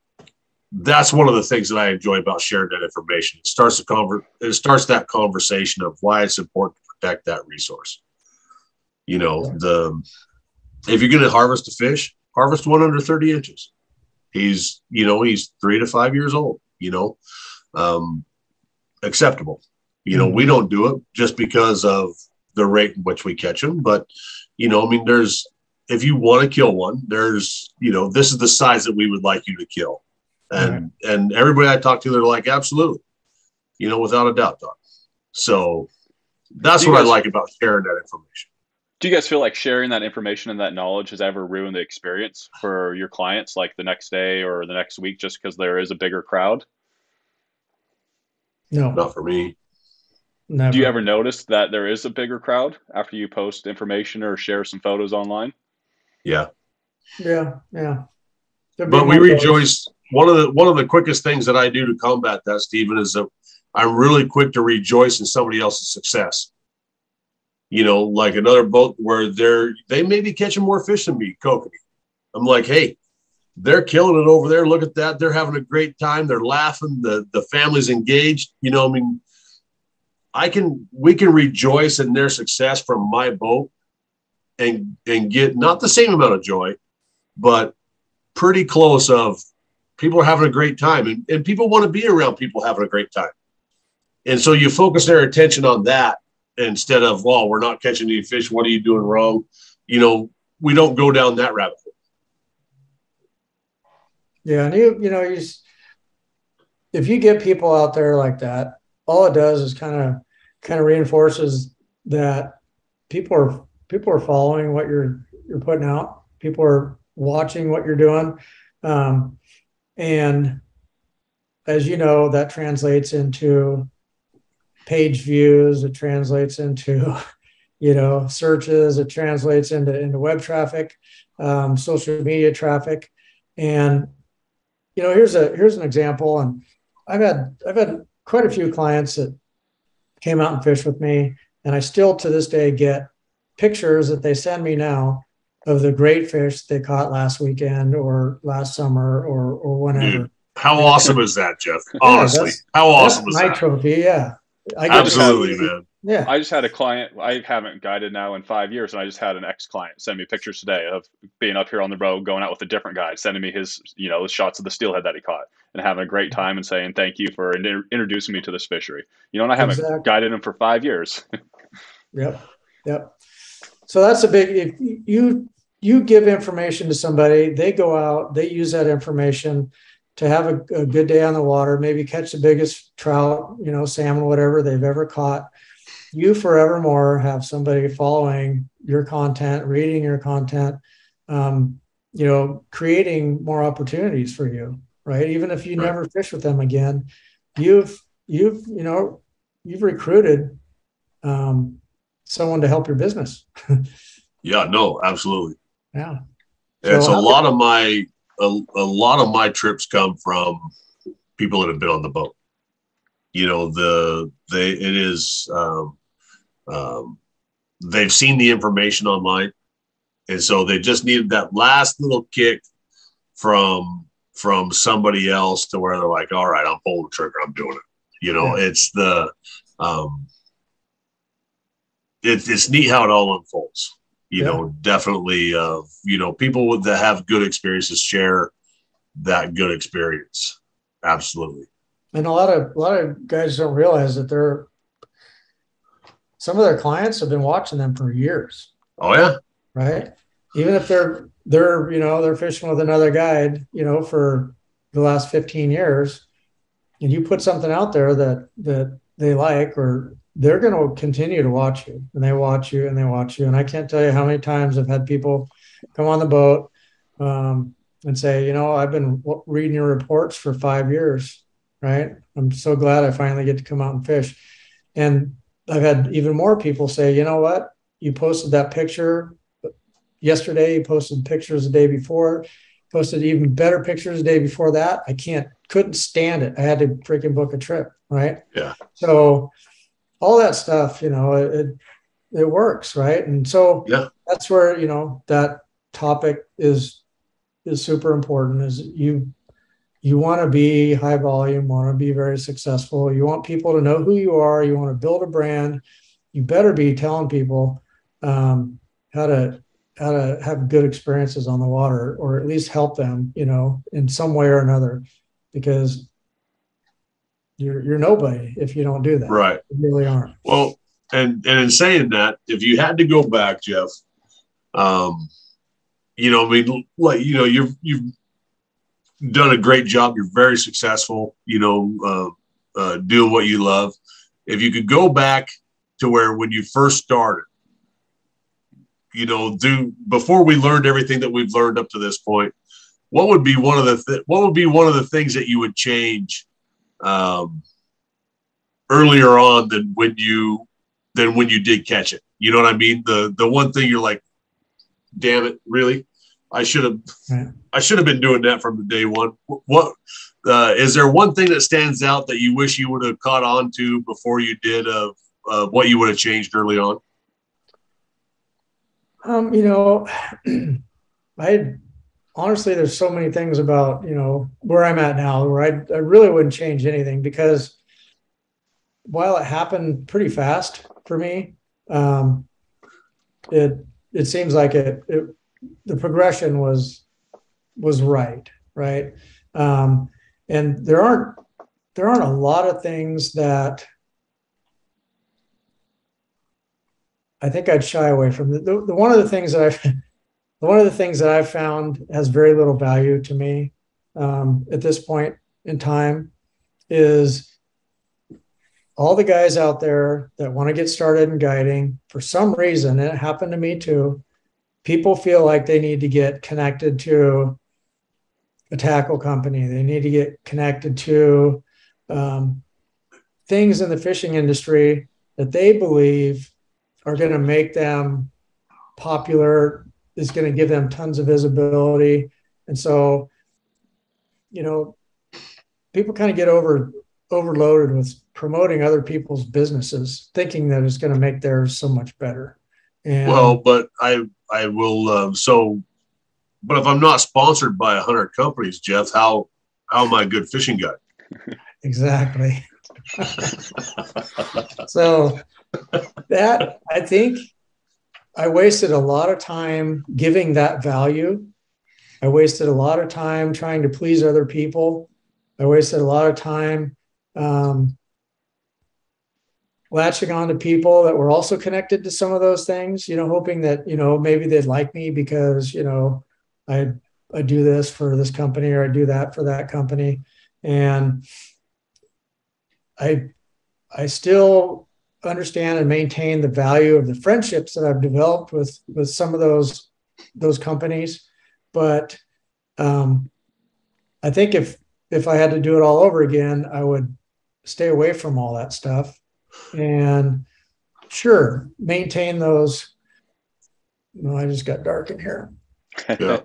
that's one of the things that I enjoy about sharing that information. It starts the conver- it starts that conversation of why it's important to protect that resource. You know, the if you're going to harvest a fish, harvest one under 30 inches. He's, you know, he's three to five years old, you know, um, acceptable. You know, we mm-hmm. don't do it just because of the rate in which we catch them. But, you know, I mean, there's, if you want to kill one, there's, you know, this is the size that we would like you to kill and right. and everybody I talk to, they're like, absolutely, you know, without a doubt, Doc. So that's what guys, I like about sharing that information. Do you guys feel like sharing that information and that knowledge has ever ruined the experience for your clients, like the next day or the next week, just because there is a bigger crowd? No, not for me. Never. Do you ever notice that there is a bigger crowd after you post information or share some photos online? Yeah. Yeah, yeah. There'd But we more those. rejoice. One of the one of the quickest things that I do to combat that, Stephen, is that I'm really quick to rejoice in somebody else's success. You know, like another boat where they're they may be catching more fish than me, kokanee. I'm like, hey, they're killing it over there. Look at that. They're having a great time. They're laughing. The the family's engaged. You know, I mean, I can we can rejoice in their success from my boat and and get not the same amount of joy, but pretty close of people are having a great time and, and people want to be around people having a great time. And so you focus their attention on that instead of, well, we're not catching any fish. What are you doing wrong? You know, we don't go down that rabbit hole. Yeah, and you you know you if you get people out there like that, all it does is kind of kind of reinforces that people are people are following what you're you're putting out. People are watching what you're doing, um, and as you know, that translates into page views. It translates into you know searches. It translates into into web traffic, um, social media traffic, and you know here's a here's an example and i've had i've had quite a few clients that came out and fished with me and i still to this day get pictures that they send me now of the great fish they caught last weekend or last summer or or hmm. whenever Dude, How awesome is that, Jeff? Honestly, that's- how awesome That's is my that? trophy yeah i Absolutely, man. yeah I just had a client, I haven't guided now in five years, and I just had an ex client send me pictures today of being up here on the road, going out with a different guy, sending me his, you know, the shots of the steelhead that he caught and having a great time and saying, thank you for in- introducing me to this fishery. You know, and I haven't Exactly. guided him for five years. Yep. Yep. So that's a big if you you give information to somebody, they go out, they use that information to have a, a good day on the water, maybe catch the biggest trout, you know, salmon, whatever they've ever caught. You forevermore have somebody following your content, reading your content, um, you know, creating more opportunities for you, right? Even if you Right. never fish with them again, you've you've you know you've recruited um, someone to help your business. Yeah, no, absolutely. Yeah. It's So a lot of my a, a lot of my trips come from people that have been on the boat. You know, the they it is um, um, they've seen the information online, and so they just needed that last little kick from from somebody else to where they're like, all right, I'm pulling the trigger, I'm doing it. You know, it's the um, it's it's neat how it all unfolds you Yeah. know definitely uh you know people that have good experiences share that good experience absolutely And a lot of a lot of guys don't realize that they're some of their clients have been watching them for years, oh yeah right? Even if they're they're you know they're fishing with another guide, you know, for the last 15 years, and you put something out there that that they like or they're going to continue to watch you and they watch you and they watch you. And i can't tell you how many times i've had people come on the boat um, and say you know i've been reading your reports for five years right? I'm so glad i finally get to come out and fish. And i've had even more people say you know what? You posted that picture yesterday you posted pictures the day before posted even better pictures the day before that. I can't couldn't stand it. I had to freaking book a trip right? Yeah. so all that stuff you know it it works right? And so Yeah. that's where you know that topic is is super important is you you want to be high volume want to be very successful. You want people to know who you are. You want to build a brand. You better be telling people um, how to how to have good experiences on the water or at least help them you know in some way or another. Because you're you're nobody if you don't do that. Right. You really aren't. Well and and in saying that if you had to go back jeff um you know i mean like you know you've you've done a great job. You're very successful you know uh, uh doing what you love. If you could go back to where when you first started you know do before we learned everything that we've learned up to this point what would be one of the th- what would be one of the things that you would change um earlier on than when you than when you did catch it. You know what I mean? The the one thing you're like, damn it, really? I should have right. I should have been doing that from the day one. What uh, is there one thing that stands out that you wish you would have caught on to before you did of uh, what you would have changed early on? Um, you know, I honestly, there's so many things about, you know, where I'm at now where I, I really wouldn't change anything because while it happened pretty fast for me, um, it, it seems like it, it, the progression was, was right. Right. Um, and there aren't, there aren't a lot of things that I think I'd shy away from. The, the, the one of the things that I've one of the things that I've found has very little value to me um, at this point in time is all the guys out there that want to get started in guiding for some reason, and it happened to me too. People feel like they need to get connected to a tackle company. They need to get connected to um, things in the fishing industry that they believe are going to make them popular, is going to give them tons of visibility. And so, you know, people kind of get over overloaded with promoting other people's businesses, thinking that it's going to make theirs so much better. And well, but I I will uh, so, but if I'm not sponsored by a hundred companies, Jeff, how how am I a good fishing guide? Exactly. so that I think I wasted a lot of time giving that value. I wasted a lot of time trying to please other people. I wasted a lot of time um, latching on to people that were also connected to some of those things, you know, hoping that, you know, maybe they'd like me because, you know, I I do this for this company or I do that for that company. And I I still understand and maintain the value of the friendships that I've developed with with some of those those companies. But um, I think if if I had to do it all over again, I would stay away from all that stuff and sure maintain those. No, I just got dark in here. Yeah.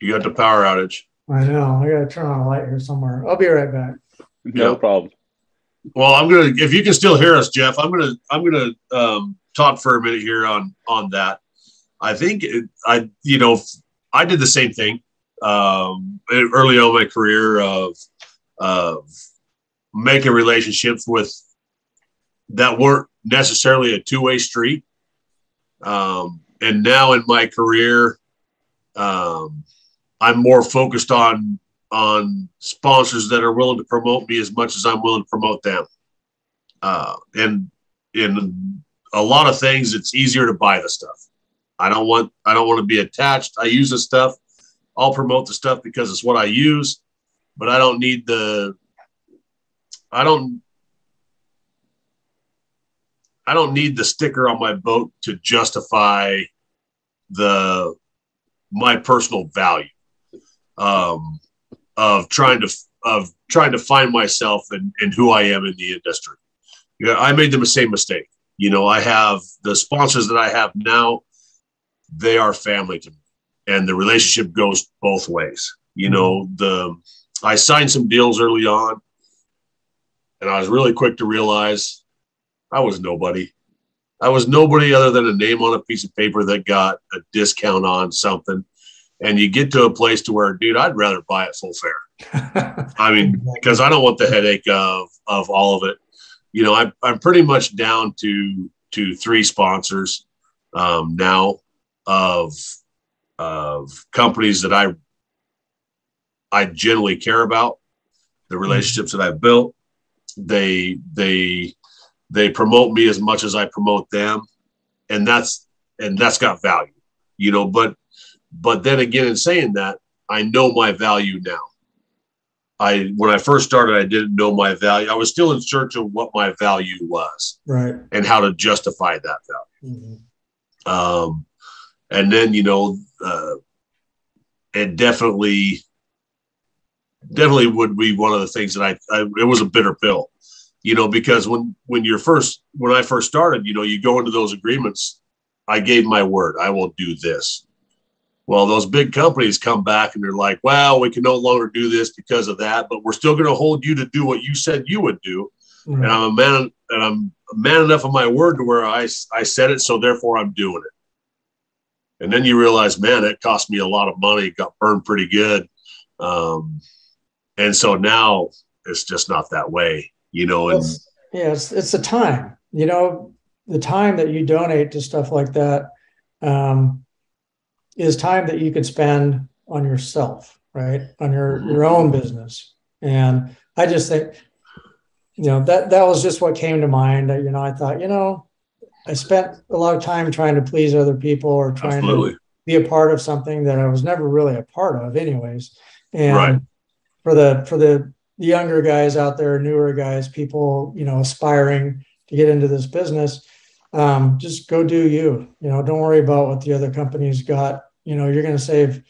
you got the power outage. I know. I got to turn on a light here somewhere. I'll be right back. No yep. problem. Well, I'm gonna if you can still hear us, Jeff. I'm gonna I'm gonna um, talk for a minute here on on that. I think it, I you know I did the same thing um, early on in my career of of making relationships with that weren't necessarily a two way street. Um, and now in my career, um, I'm more focused on on sponsors that are willing to promote me as much as I'm willing to promote them. Uh, and in a lot of things, it's easier to buy the stuff. I don't want I don't want to be attached. I use the stuff. I'll promote the stuff because it's what I use, but I don't need the I don't I don't need the sticker on my boat to justify the my personal value. Um, of trying to of trying to find myself and, and who I am in the industry. You know, I made the same mistake. You know, I have the sponsors that I have now, they are family to me. And the relationship goes both ways. You mm-hmm. know, the I signed some deals early on, and I was really quick to realize I was nobody. I was nobody other than a name on a piece of paper that got a discount on something and you get to a place to where, dude, I'd rather buy it full fare. I mean, because I don't want the headache of of all of it. You know, I'm I'm pretty much down to to three sponsors um, now of of companies that I I generally care about, the mm-hmm. relationships that I've built. They they they promote me as much as I promote them, and that's and that's got value, you know. But but then again, in saying that, I know my value now. I when I first started, I didn't know my value. I was still in search of what my value was, right, and how to justify that value. Mm-hmm. Um, and then you know, uh, it definitely, definitely would be one of the things that I, I. It was a bitter pill. you know, because when when you're first when I first started, you know, you go into those agreements. I gave my word. I will do this. Well, those big companies come back and they're like, "Wow, we can no longer do this because of that, but we're still going to hold you to do what you said you would do." Mm-hmm. And I'm a man, and I'm a man enough of my word to where I I said it, so therefore I'm doing it. And then you realize, man, it cost me a lot of money. Got burned pretty good. Um, and so now it's just not that way you know and it's, yeah it's, it's the time you know the time that you donate to stuff like that um, is time that you could spend on yourself right on your mm-hmm. your own business and i just think you know that that was just what came to mind you know i thought you know i spent a lot of time trying to please other people or trying Absolutely. to be a part of something that i was never really a part of anyways and right. for the for the the younger guys out there, newer guys, people, you know, aspiring to get into this business, um, just go do you. You know, don't worry about what the other companies got. You know, you're going to save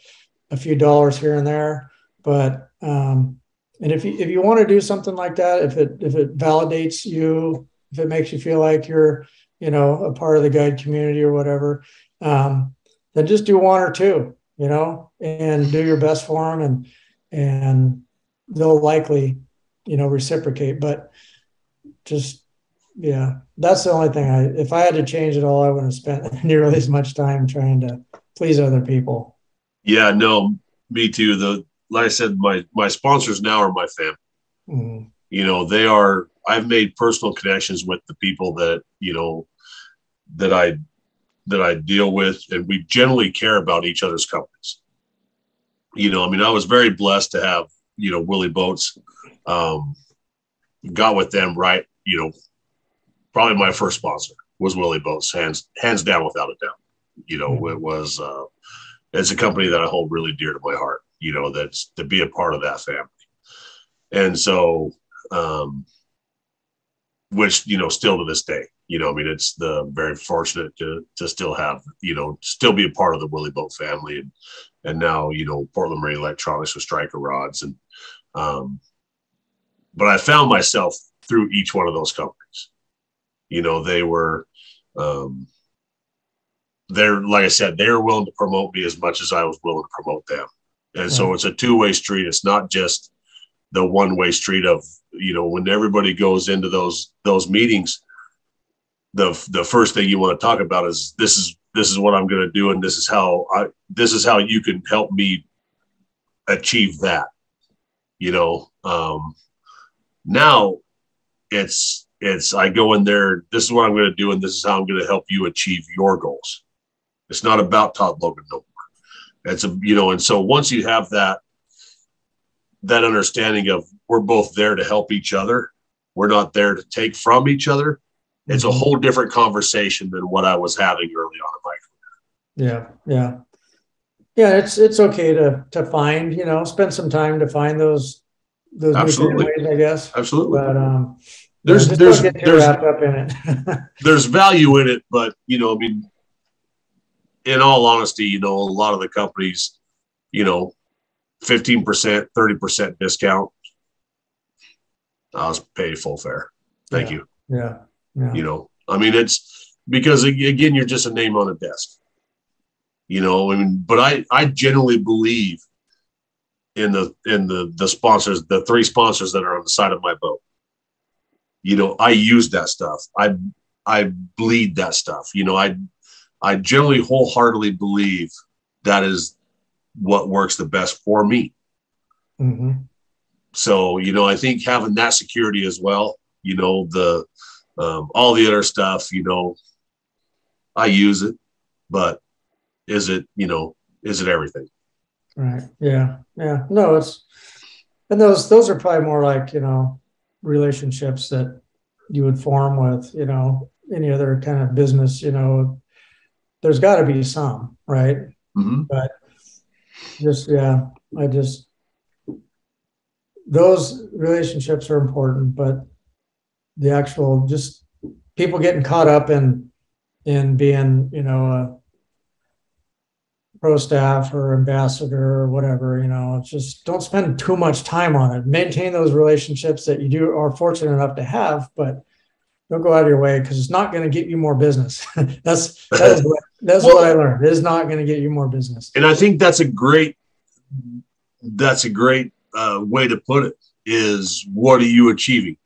a few dollars here and there, but um, and if you if you want to do something like that, if it if it validates you, if it makes you feel like you're you know a part of the guide community or whatever, um, then just do one or two. You know, and do your best for them and and they'll likely, you know, reciprocate. But just yeah, that's the only thing I if I had to change it all, I wouldn't have spent nearly as much time trying to please other people. Yeah, no, me too. The like I said, my my sponsors now are my family. Mm-hmm. You know, they are I've made personal connections with the people that, you know, that I that I deal with, and we generally care about each other's companies. You know, I mean, I was very blessed to have you know Willie Boats. Um, got with them right. You know, probably my first sponsor was Willie Boats, hands hands down without a doubt. You know, mm-hmm. it was uh, it's a company that I hold really dear to my heart. You know, that's to be a part of that family, and so um, which you know still to this day you know i mean it's the very fortunate to to still have you know still be a part of the willie boat family and and now you know portland marine electronics with striker rods and um, but I found myself through each one of those companies. You know, they were, um, they're like I said, they were willing to promote me as much as I was willing to promote them. And so it's a two way street. It's not just the one way street of, you know, when everybody goes into those, those meetings, the, the first thing you want to talk about is this is, this is what I'm going to do. And this is how I, this is how you can help me achieve that you know um, now it's it's i go in there this is what i'm going to do and this is how i'm going to help you achieve your goals it's not about todd logan no more it's a you know and so once you have that that understanding of we're both there to help each other we're not there to take from each other it's a mm-hmm. whole different conversation than what i was having early on in my career yeah yeah yeah, it's it's okay to to find, you know, spend some time to find those those Absolutely. new ways, I guess. Absolutely. But um there's yeah, there's there's wrapped up in it. there's value in it, but you know, I mean, in all honesty, you know, a lot of the companies, you know, 15%, 30% discount. I was paid full fare. Thank yeah. you. Yeah. yeah. You know, I mean, it's because again, you're just a name on a desk you know, I mean, but I, I genuinely believe in the, in the, the sponsors, the three sponsors that are on the side of my boat. You know, I use that stuff. I, I bleed that stuff. You know, I, I generally wholeheartedly believe that is what works the best for me. Mm-hmm. So, you know, I think having that security as well, you know, the, um, all the other stuff, you know, I use it, but is it you know is it everything right yeah yeah no it's and those those are probably more like you know relationships that you would form with you know any other kind of business you know there's got to be some right mm-hmm. but just yeah i just those relationships are important but the actual just people getting caught up in in being you know pro staff or ambassador or whatever, you know, just don't spend too much time on it. Maintain those relationships that you do are fortunate enough to have, but don't go out of your way because it's not going to get you more business. that's that's what, that's well, what I learned. It is not going to get you more business. And I think that's a great that's a great uh, way to put it. Is what are you achieving?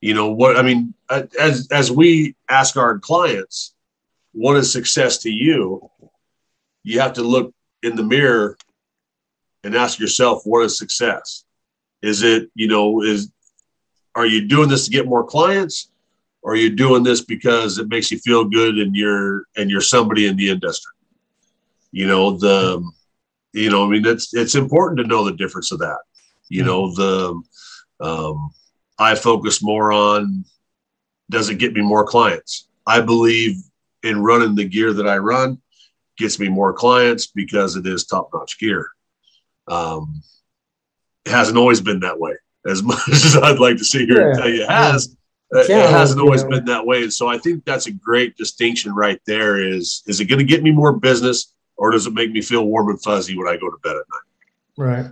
You know what I mean. As as we ask our clients, what is success to you? You have to look in the mirror and ask yourself, what is success? Is it you know is are you doing this to get more clients? Or are you doing this because it makes you feel good and you're and you're somebody in the industry? You know the you know i mean it's it's important to know the difference of that. You know the um, i focus more on does it get me more clients? I believe in running the gear that i run gets me more clients because it is top-notch gear. Um, it hasn't always been that way as much as i'd like to sit here yeah. and tell you it has it hasn't always been that way. And so I think that's a great distinction right there is, is it going to get me more business or does it make me feel warm and fuzzy when I go to bed at night? Right.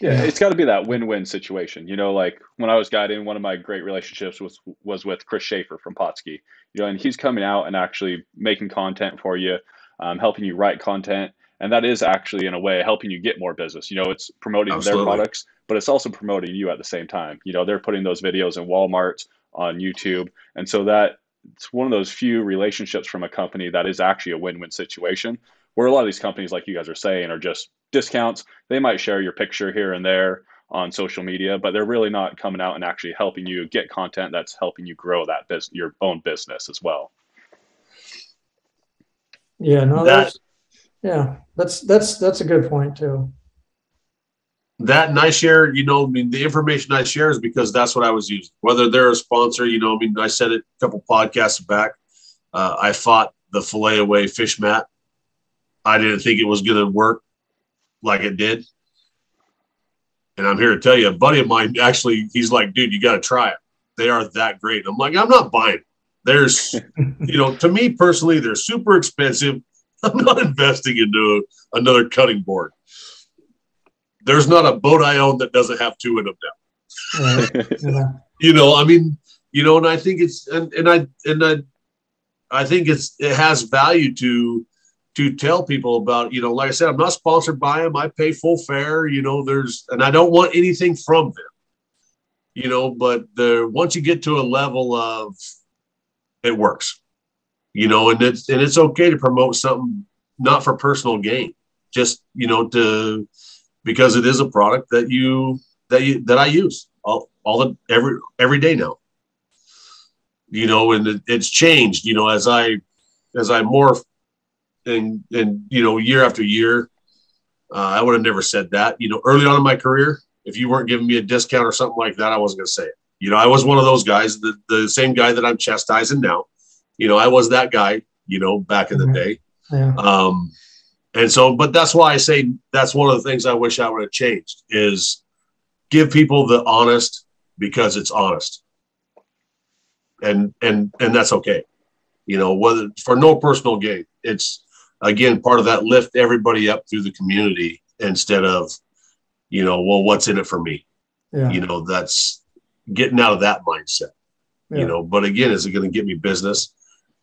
Yeah, yeah, it's got to be that win-win situation. You know, like when I was guiding, one of my great relationships was was with Chris Shaffer from Pautzke. You know, and he's coming out and actually making content for you, um, helping you write content, and that is actually in a way helping you get more business. You know, it's promoting Absolutely. their products, but it's also promoting you at the same time. You know, they're putting those videos in Walmart on YouTube. And so that it's one of those few relationships from a company that is actually a win-win situation where a lot of these companies like you guys are saying are just discounts. They might share your picture here and there on social media, but they're really not coming out and actually helping you get content that's helping you grow that business, your own business as well. Yeah, no, that, that's, yeah, that's that's that's a good point too that and I share, you know, I mean, the information I share is because that's what I was using. Whether they're a sponsor, you know, I mean, I said it a couple podcasts back. Uh, I fought the fillet away fish mat. I didn't think it was going to work like it did. And I'm here to tell you, a buddy of mine actually, he's like, dude, you got to try it. They are that great. I'm like, I'm not buying. There's, you know, to me personally, they're super expensive. I'm not investing into another cutting board there's not a boat I own that doesn't have two in them now. yeah. You know, I mean, you know, and I think it's and, and I and I I think it's it has value to to tell people about, you know, like I said, I'm not sponsored by them. I pay full fare, you know, there's and I don't want anything from them. You know, but the once you get to a level of it works. You know, and it's and it's okay to promote something not for personal gain, just you know, to because it is a product that you that you that I use all, all the every every day now. You know, and it, it's changed. You know, as I as I morph and and you know year after year, uh, I would have never said that. You know, early on in my career, if you weren't giving me a discount or something like that, I wasn't going to say it. You know, I was one of those guys, the, the same guy that I'm chastising now. You know, I was that guy. You know, back in the mm-hmm. day. Yeah. Um, and so, but that's why I say that's one of the things I wish I would have changed is give people the honest because it's honest. And and and that's okay. You know, whether for no personal gain. It's again part of that lift everybody up through the community instead of, you know, well, what's in it for me? Yeah. You know, that's getting out of that mindset. Yeah. You know, but again, is it going to get me business?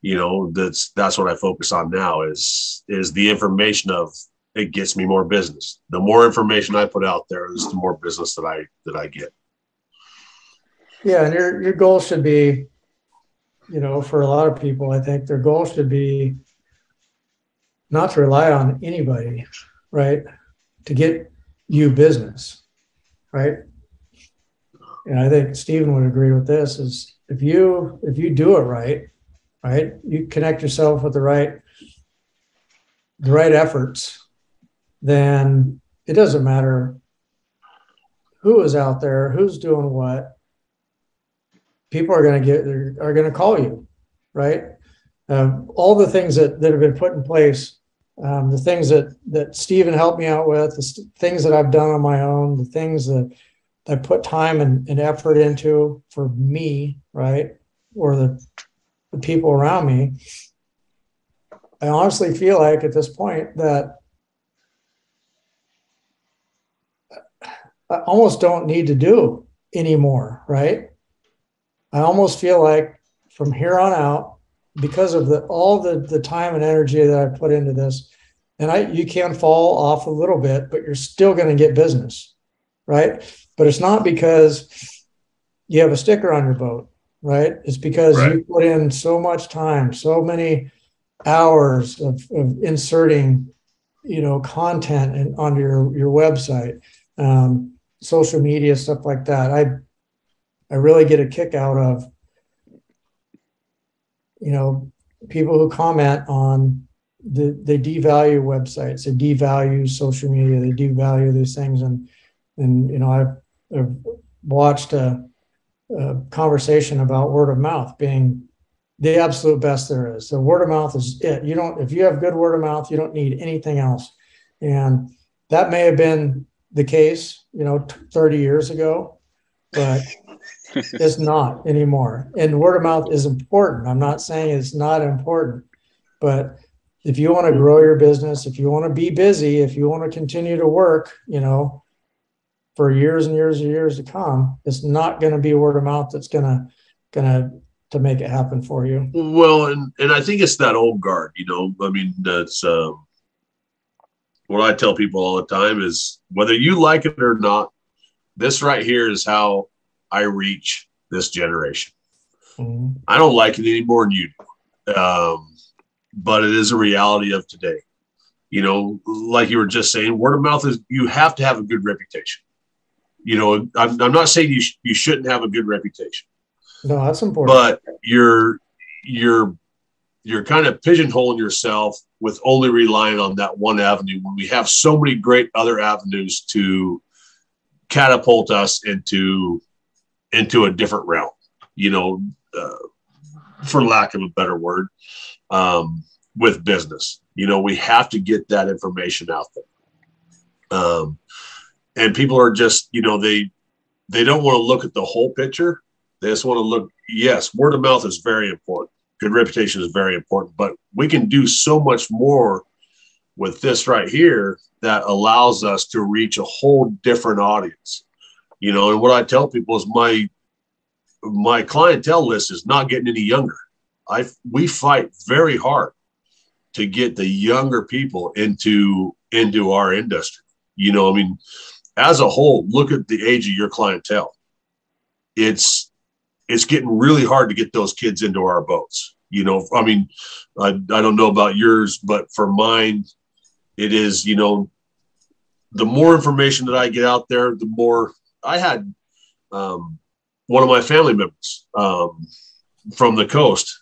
You know that's that's what i focus on now is is the information of it gets me more business. The more information i put out there is the more business that i that i get. Yeah and your your goal should be you know for a lot of people i think their goal should be not to rely on anybody right to get you business right? And i think stephen would agree with this is if you if you do it right right? You connect yourself with the right the right efforts, then it doesn't matter who is out there, who's doing what. People are going to get are going to call you, right? Um, all the things that, that have been put in place, um, the things that that Stephen helped me out with, the st- things that I've done on my own, the things that I put time and, and effort into for me, right? Or the the people around me. I honestly feel like at this point that I almost don't need to do anymore, right? I almost feel like from here on out, because of the all the, the time and energy that I put into this, and I you can fall off a little bit, but you're still gonna get business, right? But it's not because you have a sticker on your boat right? It's because right. you put in so much time, so many hours of, of inserting, you know, content and on your your website, um, social media, stuff like that. I I really get a kick out of, you know, people who comment on the they devalue websites, they devalue social media, they devalue these things, and and you know I've, I've watched a, a conversation about word of mouth being the absolute best there is. So word of mouth is it. You don't if you have good word of mouth, you don't need anything else. And that may have been the case, you know, 30 years ago, but it's not anymore. And word of mouth is important. I'm not saying it's not important, but if you want to grow your business, if you want to be busy, if you want to continue to work, you know, for years and years and years to come, it's not going to be word of mouth that's going to going to to make it happen for you. Well, and and I think it's that old guard, you know. I mean, that's um, what I tell people all the time is whether you like it or not, this right here is how I reach this generation. Mm-hmm. I don't like it any more than you do, um, but it is a reality of today. You know, like you were just saying, word of mouth is you have to have a good reputation. You know, I'm, I'm not saying you sh- you shouldn't have a good reputation. No, that's important. But you're you're you're kind of pigeonholing yourself with only relying on that one avenue when we have so many great other avenues to catapult us into into a different realm you know uh, for lack of a better word um, with business. You know we have to get that information out there. Um, and people are just you know they they don't want to look at the whole picture they just want to look. Yes, word of mouth is very important. Good reputation is very important, but we can do so much more with this right here that allows us to reach a whole different audience. You know, and what I tell people is my my clientele list is not getting any younger. I we fight very hard to get the younger people into into our industry. You know, I mean, as a whole, look at the age of your clientele. It's it's getting really hard to get those kids into our boats. You know, I mean, I, I don't know about yours, but for mine, it is, you know, the more information that I get out there, the more I had um, one of my family members um, from the coast.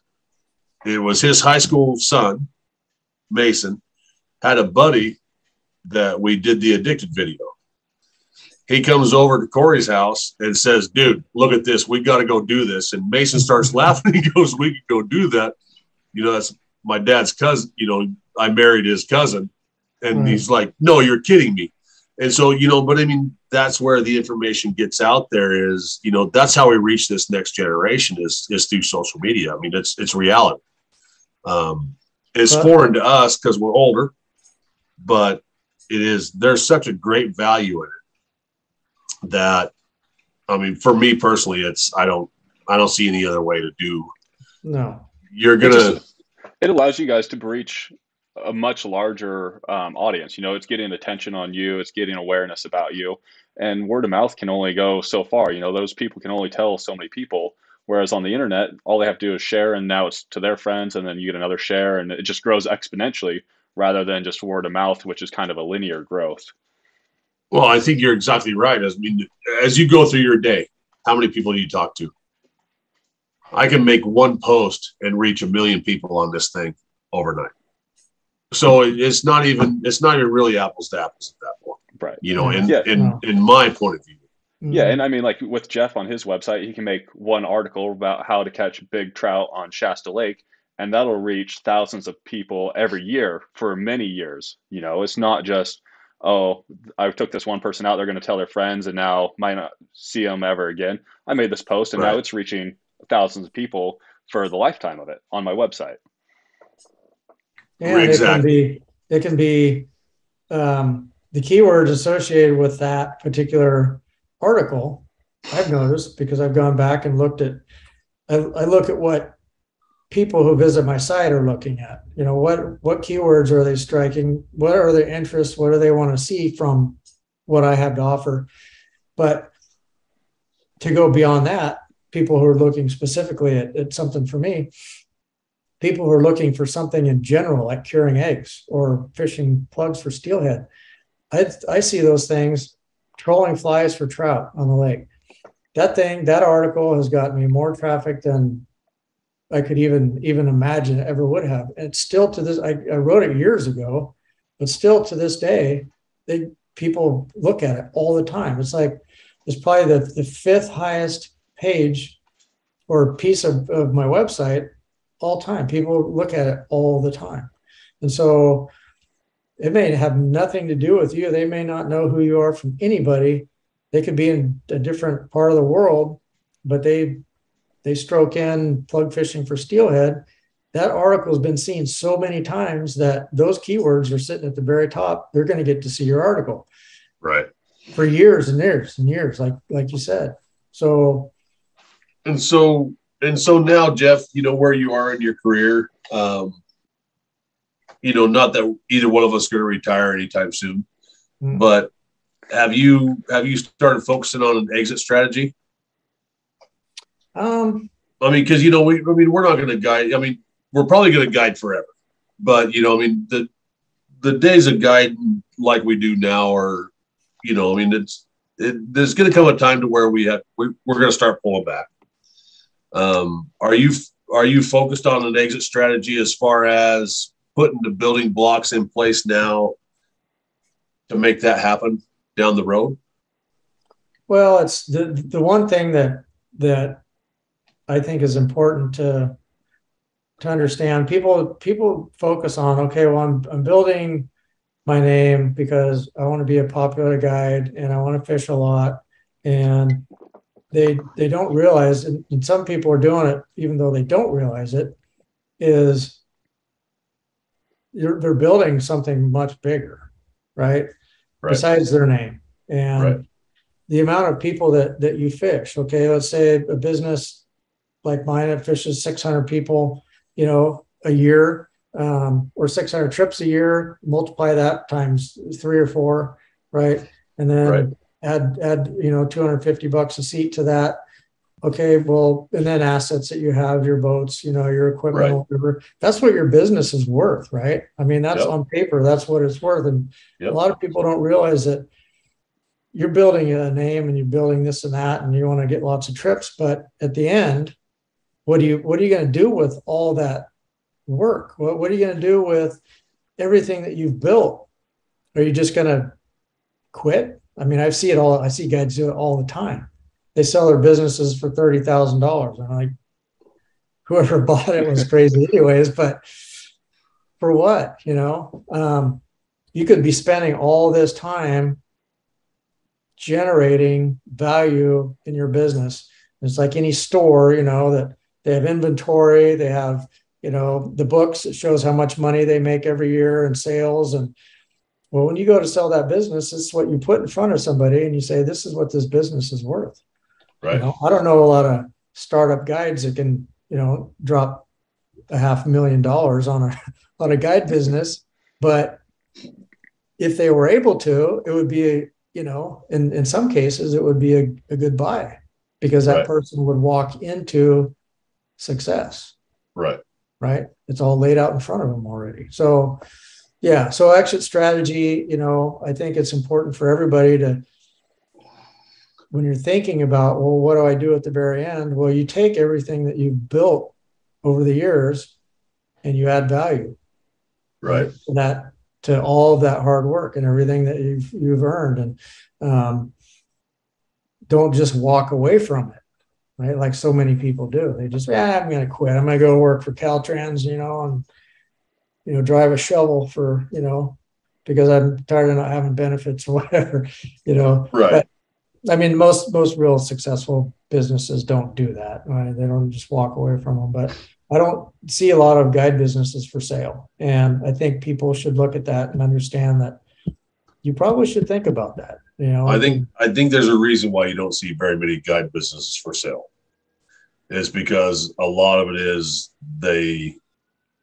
It was his high school son, Mason, had a buddy that we did the addicted video he comes over to Corey's house and says, dude, look at this. We got to go do this. And Mason starts laughing. He goes, we can go do that. You know, that's my dad's cousin. You know, I married his cousin. And right. he's like, no, you're kidding me. And so, you know, but I mean, that's where the information gets out there is, you know, that's how we reach this next generation is, is through social media. I mean, it's, it's reality. Um, it's foreign to us because we're older, but it is, there's such a great value in it that I mean, for me personally, it's I don't I don't see any other way to do. No, you're gonna. It, just, it allows you guys to breach a much larger um, audience. You know, it's getting attention on you, it's getting awareness about you, and word of mouth can only go so far. You know, those people can only tell so many people. Whereas on the internet, all they have to do is share, and now it's to their friends, and then you get another share, and it just grows exponentially rather than just word of mouth, which is kind of a linear growth. Well, I think you're exactly right. As I mean, as you go through your day, how many people do you talk to? I can make one post and reach a million people on this thing overnight. So it's not even it's not even really apples to apples at that point, right? You know, in yeah. in in my point of view. Mm-hmm. Yeah, and I mean, like with Jeff on his website, he can make one article about how to catch big trout on Shasta Lake, and that'll reach thousands of people every year for many years. You know, it's not just oh, I took this one person out, they're going to tell their friends, and now might not see them ever again. I made this post, and right. now it's reaching thousands of people for the lifetime of it on my website. And exactly. it can be, it can be, um, the keywords associated with that particular article, I've noticed because I've gone back and looked at, I, I look at what people who visit my site are looking at. You know, what what keywords are they striking? What are their interests? What do they want to see from what I have to offer? But to go beyond that, people who are looking specifically at, at something for me, people who are looking for something in general, like curing eggs or fishing plugs for steelhead. I, I see those things trolling flies for trout on the lake. That thing, that article has gotten me more traffic than I could even even imagine it ever would have. And still to this, I, I wrote it years ago, but still to this day, they people look at it all the time. It's like it's probably the, the fifth highest page or piece of, of my website all time. People look at it all the time. And so it may have nothing to do with you. They may not know who you are from anybody. They could be in a different part of the world, but they they stroke in plug fishing for steelhead. That article has been seen so many times that those keywords are sitting at the very top. They're going to get to see your article. Right. For years and years and years, like like you said. So and so and so now, Jeff, you know where you are in your career. Um, you know, not that either one of us going to retire anytime soon, mm-hmm. but have you have you started focusing on an exit strategy? Um, I mean, because you know, we I mean, we're not going to guide. I mean, we're probably going to guide forever, but you know, I mean, the the days of guiding like we do now are, you know, I mean, it's it, there's going to come a time to where we have we, we're going to start pulling back. Um, are you are you focused on an exit strategy as far as putting the building blocks in place now to make that happen down the road? Well, it's the the one thing that that I think is important to to understand. People people focus on okay, well, I'm I'm building my name because I want to be a popular guide and I want to fish a lot, and they they don't realize, and, and some people are doing it even though they don't realize it, is they're, they're building something much bigger, right? right? Besides their name and right. the amount of people that that you fish. Okay, let's say a business like mine that fishes 600 people, you know, a year um, or 600 trips a year. Multiply that times three or four, right? And then right. add add you know 250 bucks a seat to that okay well and then assets that you have your boats you know your equipment right. whatever that's what your business is worth right i mean that's yep. on paper that's what it's worth and yep. a lot of people don't realize that you're building a name and you're building this and that and you want to get lots of trips but at the end what do you what are you going to do with all that work what, what are you going to do with everything that you've built are you just going to quit i mean i see it all i see guys do it all the time they sell their businesses for thirty thousand dollars. I'm like, whoever bought it was crazy, anyways. But for what? You know, um, you could be spending all this time generating value in your business. It's like any store, you know, that they have inventory, they have, you know, the books that shows how much money they make every year in sales. And well, when you go to sell that business, it's what you put in front of somebody and you say, this is what this business is worth. Right. You know, I don't know a lot of startup guides that can, you know, drop a half million dollars on a on a guide business, but if they were able to, it would be a, you know, in, in some cases it would be a, a good buy because that right. person would walk into success. Right. Right. It's all laid out in front of them already. So yeah. So exit strategy, you know, I think it's important for everybody to when you're thinking about, well, what do I do at the very end? Well, you take everything that you've built over the years and you add value. Right. To that to all of that hard work and everything that you've you've earned. And um, don't just walk away from it. Right. Like so many people do. They just, yeah, I'm gonna quit. I'm gonna go work for Caltrans, you know, and you know, drive a shovel for, you know, because I'm tired of not having benefits or whatever, you know. Right. But I mean, most most real successful businesses don't do that. Right? They don't just walk away from them. But I don't see a lot of guide businesses for sale, and I think people should look at that and understand that you probably should think about that. You know, I think I think there's a reason why you don't see very many guide businesses for sale. It's because a lot of it is they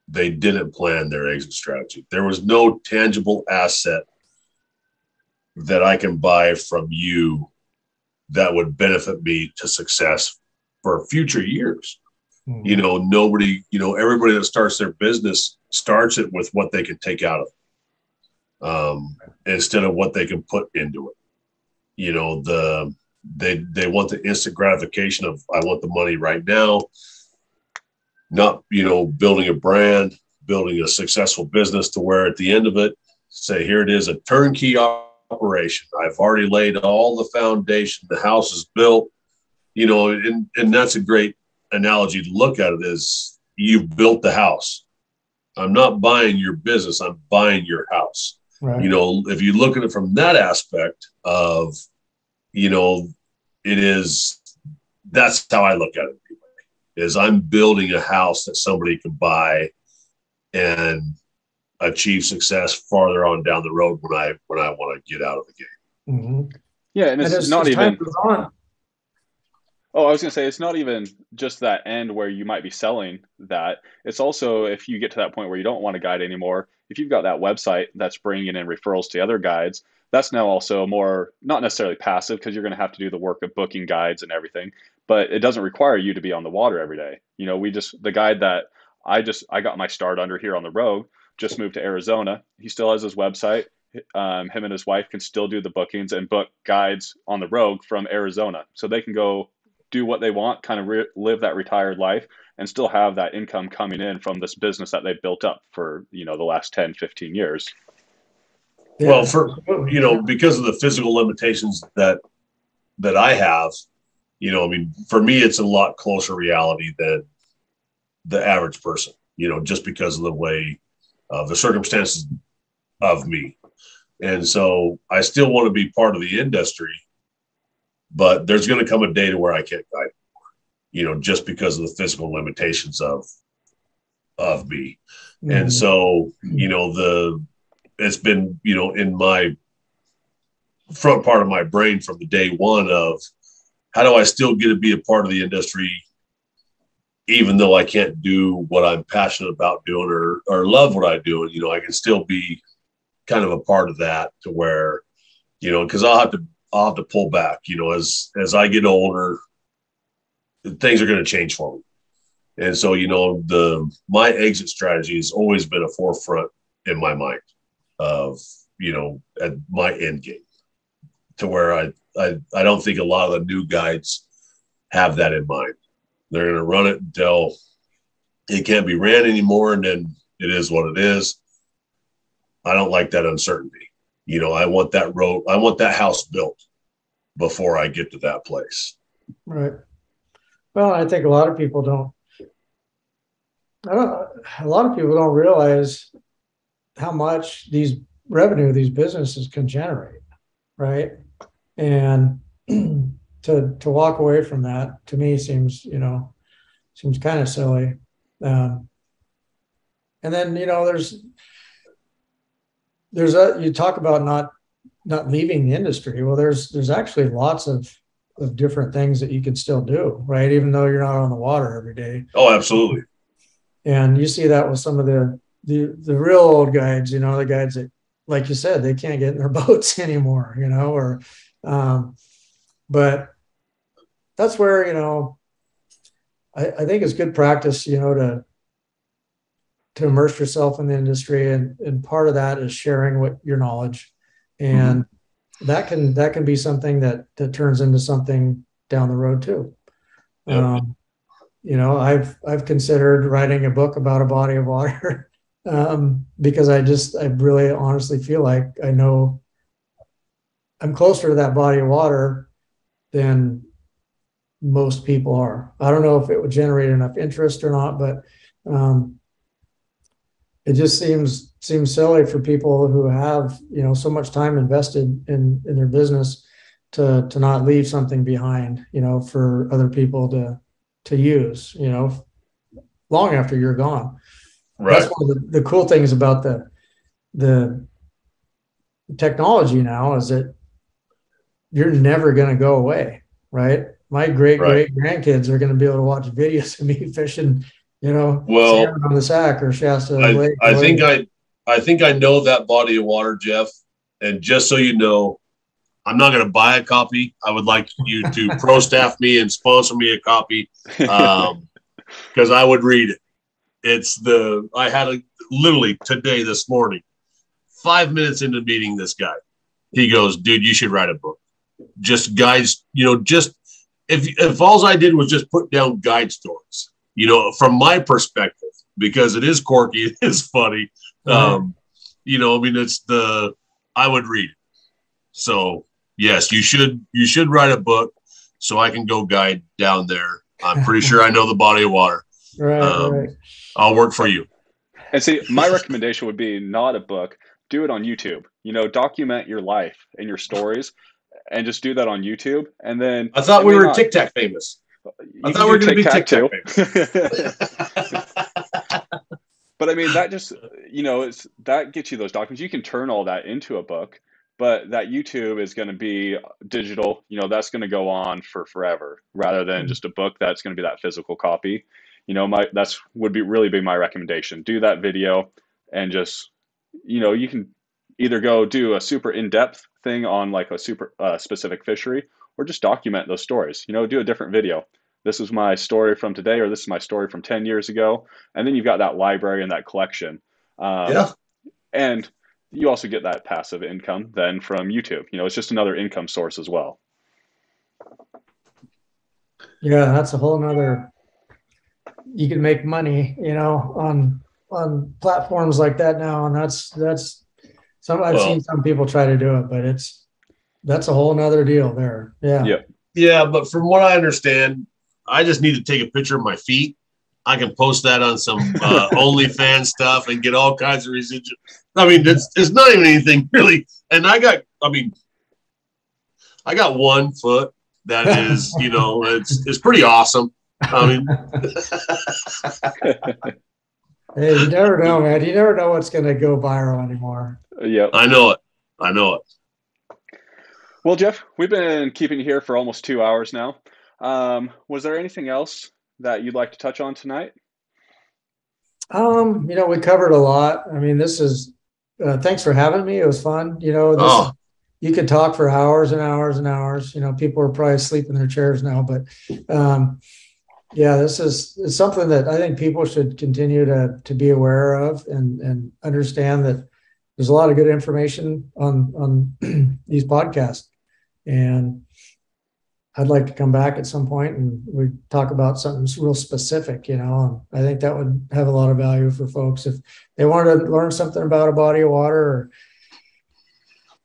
they didn't plan their exit strategy. There was no tangible asset that I can buy from you that would benefit me to success for future years. Mm-hmm. You know, nobody, you know, everybody that starts their business starts it with what they can take out of it um, instead of what they can put into it. You know, the they they want the instant gratification of I want the money right now, not you know building a brand, building a successful business to where at the end of it, say here it is a turnkey operation. I've already laid all the foundation. The house is built. You know, and, and that's a great analogy to look at it is you've built the house. I'm not buying your business. I'm buying your house. Right. You know, if you look at it from that aspect of, you know, it is, that's how I look at it is I'm building a house that somebody can buy and achieve success farther on down the road when I when I want to get out of the game. Mm-hmm. Yeah, and it's, and it's not even. Oh, I was going to say it's not even just that end where you might be selling that. It's also if you get to that point where you don't want to guide anymore, if you've got that website that's bringing in referrals to other guides, that's now also more not necessarily passive because you're going to have to do the work of booking guides and everything, but it doesn't require you to be on the water every day. You know, we just the guide that I just I got my start under here on the road just moved to Arizona. He still has his website. Um, him and his wife can still do the bookings and book guides on the road from Arizona, so they can go do what they want, kind of re- live that retired life, and still have that income coming in from this business that they've built up for you know the last 10, 15 years. Yeah. Well, for you know, because of the physical limitations that that I have, you know, I mean, for me, it's a lot closer reality than the average person. You know, just because of the way uh, the circumstances of me. And so I still want to be part of the industry, but there's going to come a day to where I can't guide you know, just because of the physical limitations of of me. Mm-hmm. And so, you know, the it's been, you know, in my front part of my brain from the day one of how do I still get to be a part of the industry even though I can't do what I'm passionate about doing or, or love what I do, and you know, I can still be kind of a part of that to where, you know, because I'll have to I'll have to pull back. You know, as as I get older, things are going to change for me, and so you know, the my exit strategy has always been a forefront in my mind of you know at my end game to where I I I don't think a lot of the new guides have that in mind they're going to run it until it can't be ran anymore, and then it is what it is. I don't like that uncertainty. You know, I want that road, I want that house built before I get to that place. Right. Well, I think a lot of people don't. I don't. A lot of people don't realize how much these revenue these businesses can generate, right? And to to walk away from that to me seems you know seems kind of silly. Um, and then you know there's there's a you talk about not not leaving the industry. Well, there's there's actually lots of of different things that you can still do, right? Even though you're not on the water every day. Oh, absolutely. And you see that with some of the the the real old guides, you know, the guides that, like you said, they can't get in their boats anymore, you know, or um, but that's where you know I, I, think it's good practice you know to to immerse yourself in the industry and and part of that is sharing what your knowledge. And mm-hmm. that can that can be something that that turns into something down the road too. Um, you know i've i've considered writing a book about a body of water um, because i just i really honestly feel like i know i'm closer to that body of water than most people are. I don't know if it would generate enough interest or not, but um, it just seems seems silly for people who have you know so much time invested in in their business to to not leave something behind, you know, for other people to to use, you know, long after you're gone. Right. That's one of the, the cool things about the the technology now is that you're never going to go away, right? My great great grandkids are going to be able to watch videos of me fishing, you know, well on the Sac or Shasta. I, Lake, I think I, I think I know that body of water, Jeff. And just so you know, I'm not going to buy a copy. I would like you to pro staff me and sponsor me a copy because um, I would read it. It's the I had a literally today this morning, five minutes into meeting this guy, he goes, "Dude, you should write a book. Just guides, you know, just if if all I did was just put down guide stories, you know, from my perspective, because it is quirky, it is funny. Um, you know, I mean, it's the I would read it. So yes, you should you should write a book so I can go guide down there. I'm pretty sure I know the body of water. Right, um, right. I'll work for you. And see, my recommendation would be not a book. Do it on YouTube. You know, document your life and your stories, and just do that on YouTube. And then I thought we were TikTok famous. I thought we were going to be TikTok famous. but I mean, that just you know, it's that gets you those documents. You can turn all that into a book, but that YouTube is going to be digital. You know, that's going to go on for forever, rather than mm-hmm. just a book that's going to be that physical copy. You know, my that's would be really be my recommendation. Do that video and just you know you can either go do a super in-depth thing on like a super uh, specific fishery or just document those stories you know do a different video. This is my story from today or this is my story from 10 years ago. And then you've got that library and that collection. Um, yeah. and you also get that passive income then from youtube. You know it's just another income source as well. Yeah that's a whole nother you can make money you know on on platforms like that now and that's that's some i've well, seen some people try to do it but it's that's a whole nother deal there yeah yeah yeah but from what i understand I just need to take a picture of my feet. I can post that on some uh, OnlyFans stuff and get all kinds of residual. I mean, it's, it's not even anything really. And I got, I mean, I got one foot that is, you know, it's it's pretty awesome. I mean, hey, you never know, man. You never know what's going to go viral anymore. Yeah, I know it. I know it. Well, Jeff, we've been keeping you here for almost two hours now. Um, was there anything else that you'd like to touch on tonight? Um, you know, we covered a lot. I mean, this is uh, thanks for having me. It was fun. You know, this, oh. you could talk for hours and hours and hours. You know, people are probably asleep in their chairs now, but um, yeah, this is, is something that I think people should continue to to be aware of and and understand that there's a lot of good information on on these podcasts, and I'd like to come back at some point and we talk about something real specific, you know. I think that would have a lot of value for folks if they wanted to learn something about a body of water or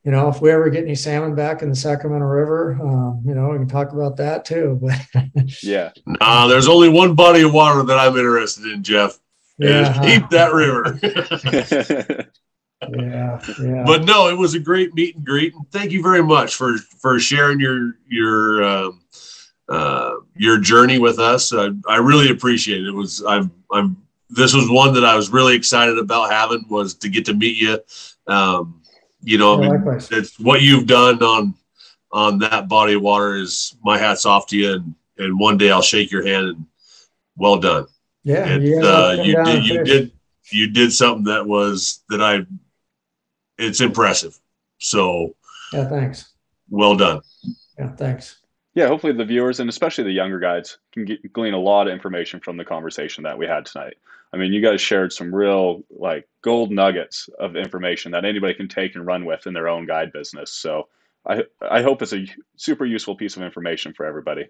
you know, if we ever get any salmon back in the Sacramento River, um, you know, we can talk about that too. But yeah, nah, there's only one body of water that I'm interested in, Jeff. Yeah, is keep that river. yeah, yeah. But no, it was a great meet and greet, and thank you very much for for sharing your your um, uh, your journey with us. I, I really appreciate it. It was I'm I'm this was one that I was really excited about having was to get to meet you. Um, you know, I mean, it's what you've done on on that body of water is my hats off to you, and and one day I'll shake your hand and well done. Yeah, and, uh, you did you did you did something that was that I it's impressive. So yeah, thanks. Well done. Yeah, thanks. Yeah, hopefully the viewers and especially the younger guides can get, glean a lot of information from the conversation that we had tonight. I mean, you guys shared some real like gold nuggets of information that anybody can take and run with in their own guide business. So I I hope it's a super useful piece of information for everybody.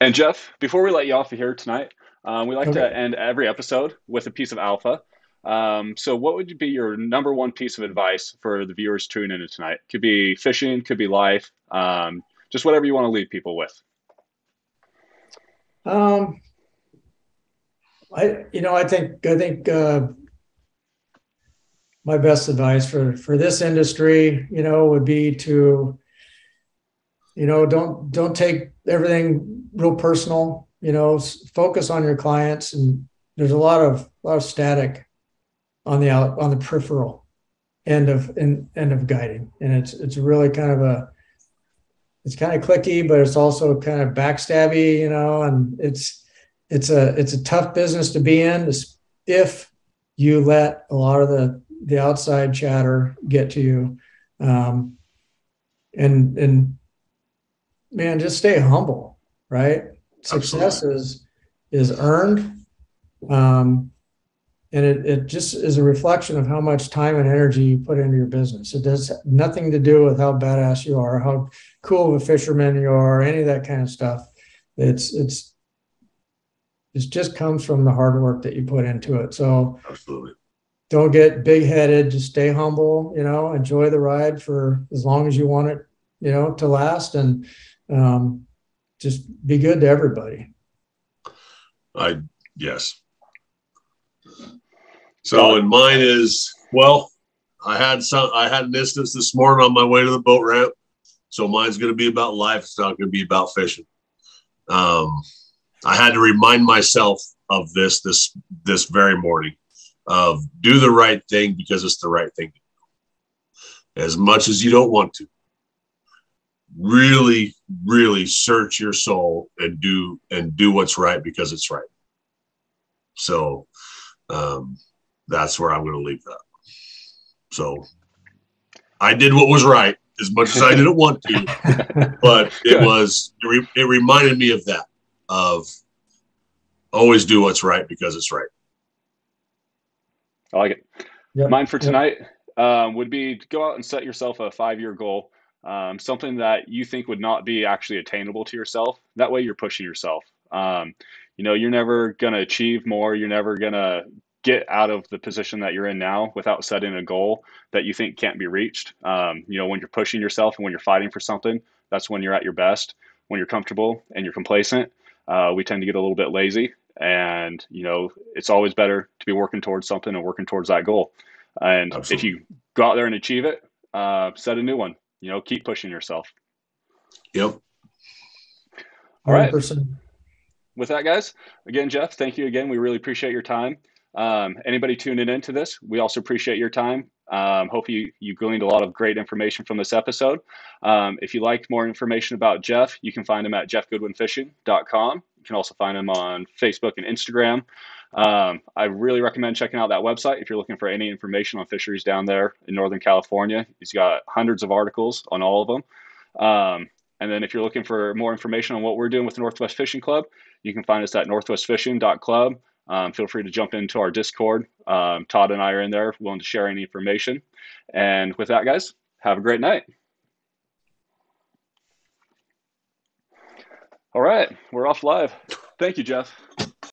And Jeff, before we let you off of here tonight, um, we like okay. to end every episode with a piece of alpha. Um, so, what would be your number one piece of advice for the viewers tuning in tonight? Could be fishing, could be life, um, just whatever you want to leave people with. Um, I, you know, I think I think uh, my best advice for for this industry, you know, would be to, you know, don't don't take everything real personal. You know, focus on your clients, and there's a lot of a lot of static on the out on the peripheral end of end, end of guiding, and it's it's really kind of a it's kind of clicky, but it's also kind of backstabby, you know, and it's it's a it's a tough business to be in if you let a lot of the the outside chatter get to you. Um, and and man just stay humble right? Success Absolutely. is is earned. Um, and it, it just is a reflection of how much time and energy you put into your business. It does nothing to do with how badass you are how cool of a fisherman you are any of that kind of stuff. It's it's it just comes from the hard work that you put into it. So absolutely. don't get big headed just stay humble you know enjoy the ride for as long as you want it you know to last. And um, just be good to everybody. I yes. So and mine is well i had some i had an instance this morning on my way to the boat ramp. So mine's going to be about life. It's not going to be about fishing. Um, i had to remind myself of this this this very morning of do the right thing because it's the right thing to do. As much as you don't want to. Really, really search your soul and do and do what's right because it's right. So um, that's where I'm going to leave that. So I did what was right as much as I didn't want to, but it was it, re, it reminded me of that of always do what's right because it's right. I like it. Yep. Mine for tonight yep. um, would be go out and set yourself a five year goal, um, something that you think would not be actually attainable to yourself. That way, you're pushing yourself. Um, you know, you're never going to achieve more. You're never going to get out of the position that you're in now without setting a goal that you think can't be reached. Um, you know, when you're pushing yourself and when you're fighting for something, that's when you're at your best. When you're comfortable and you're complacent, uh, we tend to get a little bit lazy and you know it's always better to be working towards something and working towards that goal. And Absolutely. if you go out there and achieve it uh, set a new one you know keep pushing yourself. Yep. All right. 100%. with that guys again jeff thank you again. We really appreciate your time. Um, anybody tuning into this we also appreciate your time um, hope you, you gleaned a lot of great information from this episode um, if you like more information about jeff you can find him at jeffgoodwinfishing.com you can also find him on Facebook and Instagram. Um, I really recommend checking out that website if you're looking for any information on fisheries down there in Northern California. He's got hundreds of articles on all of them. Um, and then if you're looking for more information on what we're doing with the Northwest Fishing Club, you can find us at northwestfishing.club. Um, feel free to jump into our Discord. Um, Todd and I are in there, willing to share any information. And with that, guys, have a great night. All right, we're off live. Thank you, Jeff.